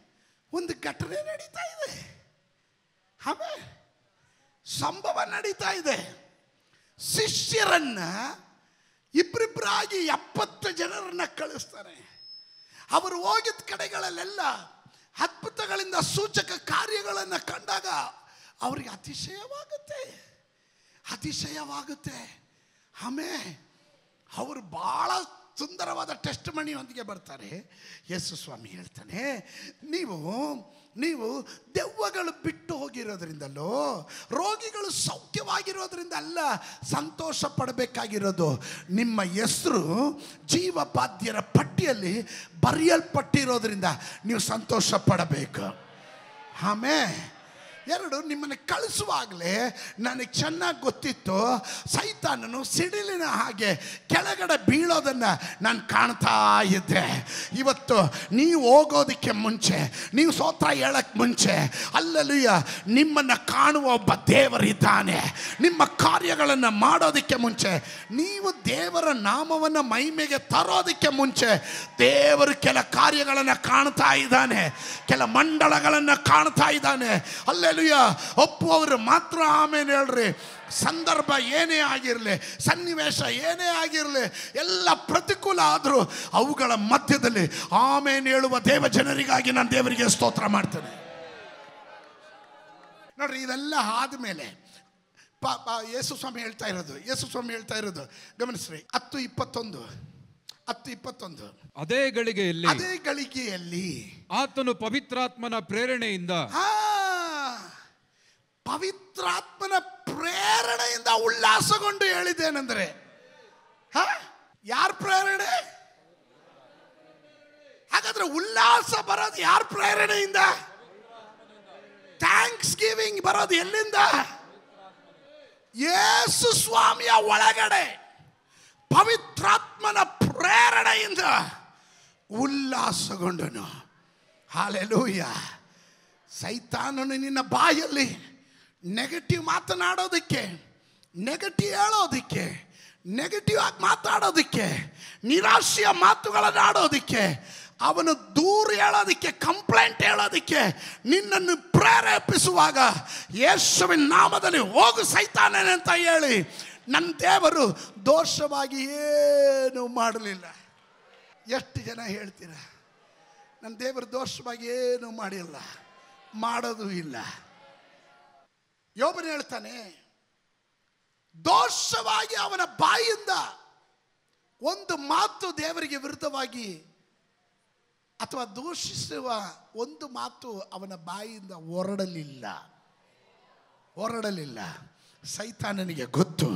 ಒಂದು ಘಟನೆ ನಡೀತಾ ಇದೆ. ಆಮೇಲೆ ಸಂಭವ ನಡೀತಾ ಇದೆ. ಶಿಷ್ಯರನ್ನ ಇಬ್ಬರಿಬ್ಬರಾಗಿ ಎಪ್ಪತ್ತು ಜನರನ್ನ ಕಳಿಸ್ತಾರೆ. ಅವರು ಹೋಗಿದ ಕಡೆಗಳಲ್ಲೆಲ್ಲ ಅದ್ಭುತಗಳಿಂದ ಸೂಚಕ ಕಾರ್ಯಗಳನ್ನು ಕಂಡಾಗ ಅವರಿಗೆ ಅತಿಶಯವಾಗುತ್ತೆ. ಅತಿಶಯವಾಗುತ್ತೆ. ಆಮೇ, ಅವರು ಭಾಳ ಸುಂದರವಾದ ಟೆಸ್ಟ್ ಮಣಿಯೊಂದಿಗೆ ಬರ್ತಾರೆ. ಯೇಸು ಸ್ವಾಮಿ ಹೇಳ್ತಾನೆ, ನೀವು ನೀವು ದೆವ್ವಗಳು ಬಿಟ್ಟು ಹೋಗಿರೋದ್ರಿಂದಲೋ, ರೋಗಿಗಳು ಸೌಖ್ಯವಾಗಿರೋದ್ರಿಂದ ಅಲ್ಲ, ಸಂತೋಷ ಪಡಬೇಕಾಗಿರೋದು. ನಿಮ್ಮ ಹೆಸರು ಜೀವಬಾಧ್ಯರ ಪಟ್ಟಿಯಲ್ಲಿ ಬರೆಯಲ್ಪಟ್ಟಿರೋದ್ರಿಂದ ನೀವು ಸಂತೋಷ ಪಡಬೇಕು. ಆಮೇಲೆ ಎರಡು ನಿಮ್ಮನ್ನು ಕಳಿಸುವಾಗಲೇ ನನಗೆ ಚೆನ್ನಾಗಿ ಗೊತ್ತಿತ್ತು. ಸೈತಾನನು ಸಿಡಿಲಿನ ಹಾಗೆ ಕೆಳಗಡೆ ಬೀಳೋದನ್ನು ನಾನು ಕಾಣ್ತಾ ಇದ್ದೆ. ಇವತ್ತು ನೀವು ಹೋಗೋದಕ್ಕೆ ಮುಂಚೆ, ನೀವು ಸೋತ್ರ ಹೇಳಕ್ಕೆ ಮುಂಚೆ ಅಲ್ಲಲ್ಲಿಯ ನಿಮ್ಮನ್ನು ಕಾಣುವ ಒಬ್ಬ ದೇವರಿದ್ದಾನೆ. ನಿಮ್ಮ ಕಾರ್ಯಗಳನ್ನು ಮಾಡೋದಕ್ಕೆ ಮುಂಚೆ, ನೀವು ದೇವರ ನಾಮವನ್ನು ಮಹಿಮೆಗೆ ತರೋದಕ್ಕೆ ಮುಂಚೆ ದೇವರು ಕೆಲ ಕಾರ್ಯಗಳನ್ನು ಕಾಣ್ತಾ ಇದ್ದಾನೆ, ಕೆಲ ಮಂಡಳಗಳನ್ನು ಕಾಣ್ತಾ ಇದ್ದಾನೆ. ಅಲ್ಲೆಲುಯ್ಯ ಒಪ್ಪುವವರು ಮಾತ್ರ ಆಮೇಲೆ ಹೇಳ್ರಿ. ಸಂದರ್ಭ ಏನೇ ಆಗಿರಲಿ ಸನ್ನಿವೇಶ ಏನೇ ಆಗಿರಲಿ ಎಲ್ಲ ಪ್ರತಿಕೂಲ ಆದರೂ ಅವುಗಳ ಮಧ್ಯದಲ್ಲಿ ಆಮೇಲೆ ಹೇಳುವ ದೇವ ಜನರಿಗಾಗಿ ನಾನು ದೇವರಿಗೆ ಸ್ತೋತ್ರ ಮಾಡ್ತೇನೆ. ನೋಡ್ರಿ ಇದೆಲ್ಲ ಆದಮೇಲೆ ಯೇಸು ಸ್ವಾಮಿ ಹೇಳ್ತಾ ಇರೋದು ಯೇಸು ಸ್ವಾಮಿ ಹೇಳ್ತಾ ಇರೋದು ಗಮನಿಸ್ರಿ ಹತ್ತು ಇಪ್ಪತ್ತೊಂದು ಹತ್ತು ಇಪ್ಪತ್ತೊಂದು. ಅದೇ ಗಳಿಗೆಯಲ್ಲಿ ಅದೇ ಗಳಿಗೆಯಲ್ಲಿ ಆತನು ಪವಿತ್ರಾತ್ಮನ ಪ್ರೇರಣೆಯಿಂದ. ಆ, ಪವಿತ್ರಾತ್ಮನ ಪ್ರೇರಣೆಯಿಂದ ಉಲ್ಲಾಸಗೊಂಡು ಹೇಳಿದ್ದೇನೆಂದರೆ ಯಾರ ಪ್ರೇರಣೆ? ಹಾಗಾದ್ರೆ ಉಲ್ಲಾಸ ಬರೋದು ಯಾರ ಪ್ರೇರಣೆಯಿಂದ? ಥ್ಯಾಂಕ್ಸ್ ಗಿವಿಂಗ್ ಬರೋದು ಎಲ್ಲಿಂದ? ಯೇಸು ಸ್ವಾಮಿಯ ಒಳಗಡೆ. ಪವಿತ್ರಾತ್ಮನ ಪ್ರೇರಣೆಯಿಂದ ಉಲ್ಲಾಸಗೊಂಡನು. ಹಾಲೆಲೂಯ್ಯ ಸೈತಾನನು ನಿನ್ನ ಬಾಯಲ್ಲಿ ನೆಗೆಟಿವ್ ಮಾತನಾಡೋದಕ್ಕೆ ನೆಗೆಟಿವ್ ಹೇಳೋದಕ್ಕೆ ನೆಗೆಟಿವ್ ಆಗಿ ಮಾತಾಡೋದಕ್ಕೆ, ನಿರಾಶೆಯ ಮಾತುಗಳನ್ನು ಆಡೋದಕ್ಕೆ, ಅವನು ದೂರ ಹೇಳೋದಕ್ಕೆ ಕಂಪ್ಲೇಂಟ್ ಹೇಳೋದಕ್ಕೆ, ನಿನ್ನನ್ನು ಪ್ರೇರೇಪಿಸುವಾಗ ಯೇಸುವಿನ ನಾಮದಲ್ಲಿ ಹೋಗು ಸೈತಾನನೆ ಅಂತ ಹೇಳಿ ನನ್ನ ದೇವರು ದೋಷವಾಗಿ ಏನು ಮಾಡಲಿಲ್ಲ. ಎಷ್ಟು ಜನ ಹೇಳ್ತೀರಾ? ನನ್ನ ದೇವರು ದೋಷವಾಗಿ ಏನು ಮಾಡಿಲ್ಲ? ಮಾಡೋದು ಇಲ್ಲ. ಯೋಬನು ಹೇಳ್ತಾನೆ, ದೋಷವಾಗಿ ಅವನ ಬಾಯಿಂದ ಒಂದು ಮಾತು ದೇವರಿಗೆ ವಿರುದ್ಧವಾಗಿ ಅಥವಾ ದೂಷಿಸುವ ಒಂದು ಮಾತು ಅವನ ಬಾಯಿಂದ ಹೊರಡಲಿಲ್ಲ. ಹೊರಡಲಿಲ್ಲ. ಸೈತಾನನಿಗೆ ಗೊತ್ತು,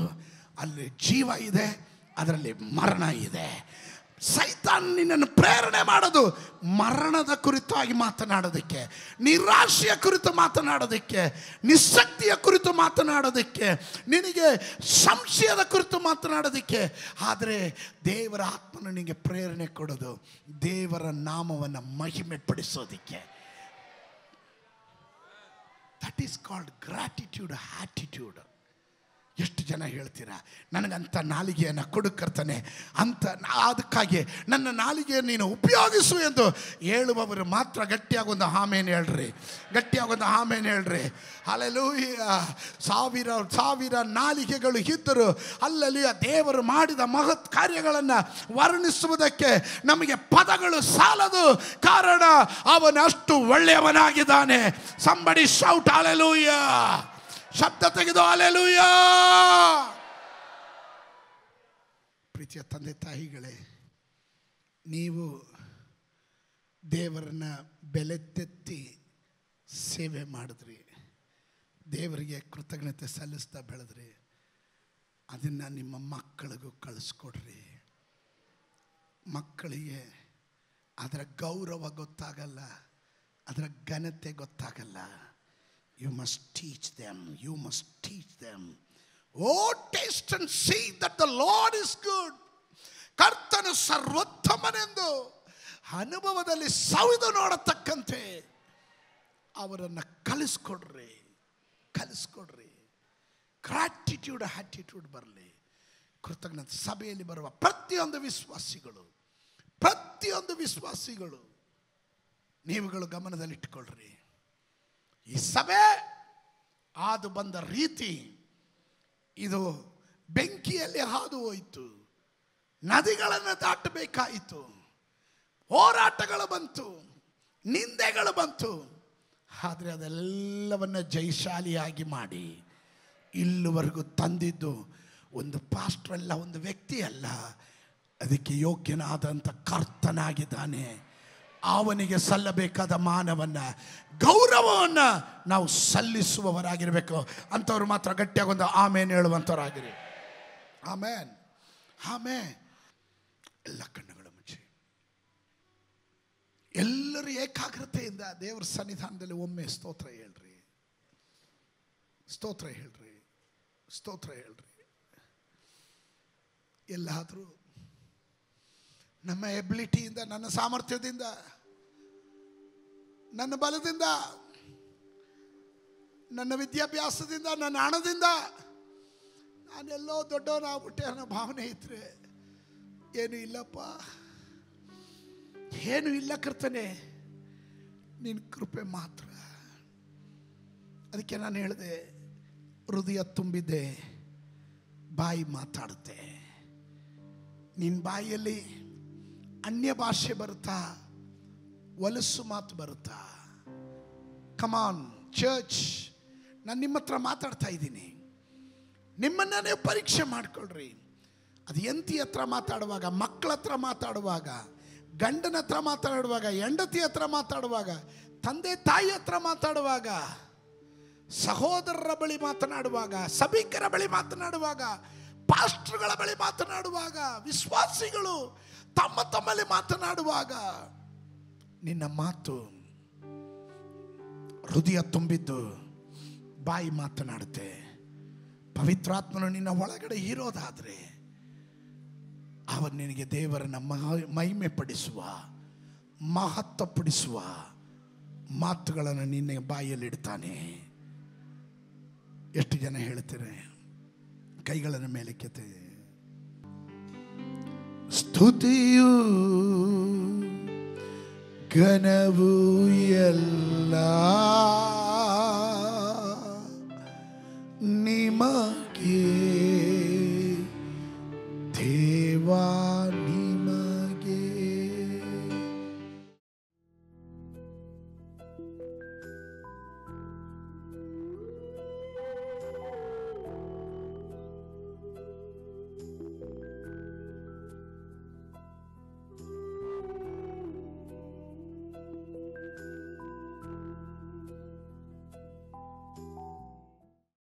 ಅಲ್ಲಿ ಜೀವ ಇದೆ, ಅದರಲ್ಲಿ ಮರಣ ಇದೆ. ಸೈತಾನ್ ನಿನ್ನನ್ನು ಪ್ರೇರಣೆ ಮಾಡೋದು ಮರಣದ ಕುರಿತಾಗಿ ಮಾತನಾಡೋದಕ್ಕೆ, ನಿರಾಶೆಯ ಕುರಿತು ಮಾತನಾಡೋದಕ್ಕೆ, ನಿಸ್ಸಕ್ತಿಯ ಕುರಿತು ಮಾತನಾಡೋದಕ್ಕೆ, ನಿನಗೆ ಸಂಶಯದ ಕುರಿತು ಮಾತನಾಡೋದಕ್ಕೆ. ಆದರೆ ದೇವರ ಆತ್ಮನ ನಿನಗೆ ಪ್ರೇರಣೆ ಕೊಡೋದು ದೇವರ ನಾಮವನ್ನು ಮಹಿಮೆ ಪಡಿಸೋದಕ್ಕೆ that is called gratitude attitude ಎಷ್ಟು ಜನ ಹೇಳ್ತೀರಾ? ನನಗಂಥ ನಾಲಿಗೆಯನ್ನು ಕೊಡುಕರ್ತಾನೆ ಅಂತ ನಾ- ಅದಕ್ಕಾಗಿ ನನ್ನ ನಾಲಿಗೆಯನ್ನು ನೀನು ಉಪಯೋಗಿಸು ಎಂದು ಹೇಳುವವರು ಮಾತ್ರ ಗಟ್ಟಿಯಾಗಿ ಒಂದು ಆಮೇನು ಹೇಳ್ರಿ. ಗಟ್ಟಿಯಾಗಿ ಒಂದು ಆಮೇನು ಹೇಳ್ರಿ. ಅಲ್ಲೂ ಸಾವಿರ ಸಾವಿರ ನಾಲಿಗೆಗಳು ಇದ್ದರು ಅಲ್ಲಲ್ಲಿ ದೇವರು ಮಾಡಿದ ಮಹತ್ ಕಾರ್ಯಗಳನ್ನು ವರ್ಣಿಸುವುದಕ್ಕೆ ನಮಗೆ ಪದಗಳು ಸಾಲದು. ಕಾರಣ, ಅವನಷ್ಟು ಒಳ್ಳೆಯವನಾಗಿದ್ದಾನೆ. ಸಂಬಡಿ ಶೌಟ್ ಅಲೆಲೂಯ ಶಬ್ದ ತೆಗೆದು ಅಲೆಲುಯ್ಯ ಪ್ರೀತಿಯ ತಂದೆ ತಾಯಿಗಳೇ, ನೀವು ದೇವರನ್ನ ಬೆಲೆ ತೆತ್ತಿ ಸೇವೆ ಮಾಡಿದ್ರಿ. ದೇವರಿಗೆ ಕೃತಜ್ಞತೆ ಸಲ್ಲಿಸ್ತಾ ಬೆಳೆದ್ರಿ. ಅದನ್ನು ನಿಮ್ಮ ಮಕ್ಕಳಿಗೂ ಕಳಿಸ್ಕೊಡ್ರಿ. ಮಕ್ಕಳಿಗೆ ಅದರ ಗೌರವ ಗೊತ್ತಾಗಲ್ಲ, ಅದರ ಘನತೆ ಗೊತ್ತಾಗಲ್ಲ. You must teach them you must teach them Oh, taste and see that the Lord is good ಕರ್ತನು ಸರ್ವೋತ್ತಮನೆಂದು ಅನುಭವದಲ್ಲಿ ಸವಿದು ನೋಡತಕ್ಕಂತೆ. ಅವರನ್ನು ಕಲಿಸ್ಕೊಡ್ರಿ. ಕಲಿಸ್ಕೊಡ್ರಿ. ಗ್ರಾಟಿಟ್ಯೂಡ್ ಆಟಿಟ್ಯೂಡ್ ಬರಲಿ. ಕೃತಜ್ಞತೆ ಸಭೆಯಲ್ಲಿ ಬರುವ ಪ್ರತಿಯೊಂದು ವಿಶ್ವಾಸಿಗಳು ಪ್ರತಿಯೊಂದು ವಿಶ್ವಾಸಿಗಳು ನೀವುಗಳು ಗಮನದಲ್ಲಿಟ್ಟುಕೊಳ್ಳ್ರಿ ಈ ಸಭೆ ಹಾದು ಬಂದ ರೀತಿ ಇದು ಬೆಂಕಿಯಲ್ಲಿ ಹಾದು ಹೋಯಿತು. ನದಿಗಳನ್ನು ದಾಟಬೇಕಾಯಿತು. ಹೋರಾಟಗಳು ಬಂತು. ನಿಂದೆಗಳು ಬಂತು. ಆದರೆ ಅದೆಲ್ಲವನ್ನು ಜಯಶಾಲಿಯಾಗಿ ಮಾಡಿ ಇಲ್ಲಿವರೆಗೂ ತಂದಿದ್ದು ಒಂದು ಪಾಸ್ಟ್ರಲ್ಲ, ಒಂದು ವ್ಯಕ್ತಿ ಅಲ್ಲ ಅದಕ್ಕೆ ಯೋಗ್ಯನಾದಂಥ ಕರ್ತನಾಗಿದ್ದಾನೆ. ಅವನಿಗೆ ಸಲ್ಲಬೇಕಾದ ಮಾನವನ್ನ, ಗೌರವವನ್ನು ನಾವು ಸಲ್ಲಿಸುವವರಾಗಿರಬೇಕು. ಅಂಥವ್ರು ಮಾತ್ರ ಗಟ್ಟಿಯಾಗಿ ಒಂದು ಆಮೇನ್ ಹೇಳುವಂಥವ್ರಾಗಿರಿ. ಆಮೇನ್. ಆಮೇ ಎಲ್ಲ ಕಣ್ಣುಗಳು ಮುಚ್ಚಿ. ಎಲ್ಲರೂ ಏಕಾಗ್ರತೆಯಿಂದ ದೇವರ ಸನ್ನಿಧಾನದಲ್ಲಿ ಒಮ್ಮೆ ಸ್ತೋತ್ರ ಹೇಳ್ರಿ. ಸ್ತೋತ್ರ ಹೇಳ್ರಿ. ಸ್ತೋತ್ರ ಹೇಳ್ರಿ. ಎಲ್ಲಾದರೂ ನಮ್ಮ ಎಬಿಲಿಟಿಯಿಂದ ನನ್ನ ಸಾಮರ್ಥ್ಯದಿಂದ, ನನ್ನ ಬಲದಿಂದ, ನನ್ನ ವಿದ್ಯಾಭ್ಯಾಸದಿಂದ, ನನ್ನ ಹಣದಿಂದ, ನಾನೆಲ್ಲೋ ದೊಡ್ಡವನಾಗ್ಬಿಟ್ಟೆ ಅನ್ನೋ ಭಾವನೆ ಇದ್ರೆ ಏನು ಇಲ್ಲಪ್ಪ. ಏನು ಇಲ್ಲ ಕರ್ತನೆ ನಿನ್ನ ಕೃಪೆ ಮಾತ್ರ. ಅದಕ್ಕೆ ನಾನು ಹೇಳಿದೆ, ಹೃದಯ ತುಂಬಿದೆ ಬಾಯಿ ಮಾತಾಡುತ್ತೆ. ನಿನ್ನ ಬಾಯಿಯಲ್ಲಿ ಅನ್ಯ ಭಾಷೆ ಬರುತ್ತಾ? ಒಲಸು ಮಾತು ಬರುತ್ತಾ? ಕಮಾನ್ ಚರ್ಚ್ ನಾನು ನಿಮ್ಮ ಹತ್ರ ಮಾತಾಡ್ತಾ ಇದ್ದೀನಿ. ನಿಮ್ಮನ್ನ ನೀವು ಪರೀಕ್ಷೆ ಮಾಡ್ಕೊಳ್ರಿ. ಅದು ಎಂತಿ ಹತ್ರ ಮಾತಾಡುವಾಗ ಮಕ್ಕಳ ಹತ್ರ ಮಾತಾಡುವಾಗ, ಗಂಡನ ಹತ್ರ ಮಾತಾಡುವಾಗ, ಹೆಂಡತಿ ಹತ್ರ ಮಾತಾಡುವಾಗ, ತಂದೆ ತಾಯಿ ಹತ್ರ ಮಾತಾಡುವಾಗ, ಸಹೋದರರ ಬಳಿ ಮಾತನಾಡುವಾಗ, ಸಭಿಕರ ಬಳಿ ಮಾತನಾಡುವಾಗ ಪಾಸ್ಟರ್ಗಳ ಬಳಿ ಮಾತನಾಡುವಾಗ, ವಿಶ್ವಾಸಿಗಳು ತಮ್ಮ ತಮ್ಮಲ್ಲಿ ಮಾತನಾಡುವಾಗ, ನಿನ್ನ ಮಾತು ಹೃದಯ ತುಂಬಿದ್ದು ಬಾಯಿ ಮಾತನಾಡುತ್ತೆ. ಪವಿತ್ರಾತ್ಮನು ನಿನ್ನ ಒಳಗಡೆ ಇರೋದಾದರೆ, ಅವನು ನಿನಗೆ ದೇವರನ್ನ ಮಹ- ಮಹಿಮೆ ಪಡಿಸುವ ಮಹತ್ವ ಪಡಿಸುವ ಮಾತುಗಳನ್ನು ನಿನ್ನ ಬಾಯಲ್ಲಿ ಇಡ್ತಾನೆ. ಎಷ್ಟು ಜನ ಹೇಳ್ತಾರೆ? കൈകളെന്നെ മേലയ്ക്കത്തെ സ്തുതിയു ഘനവുയല്ല നിമകേ ദേവാ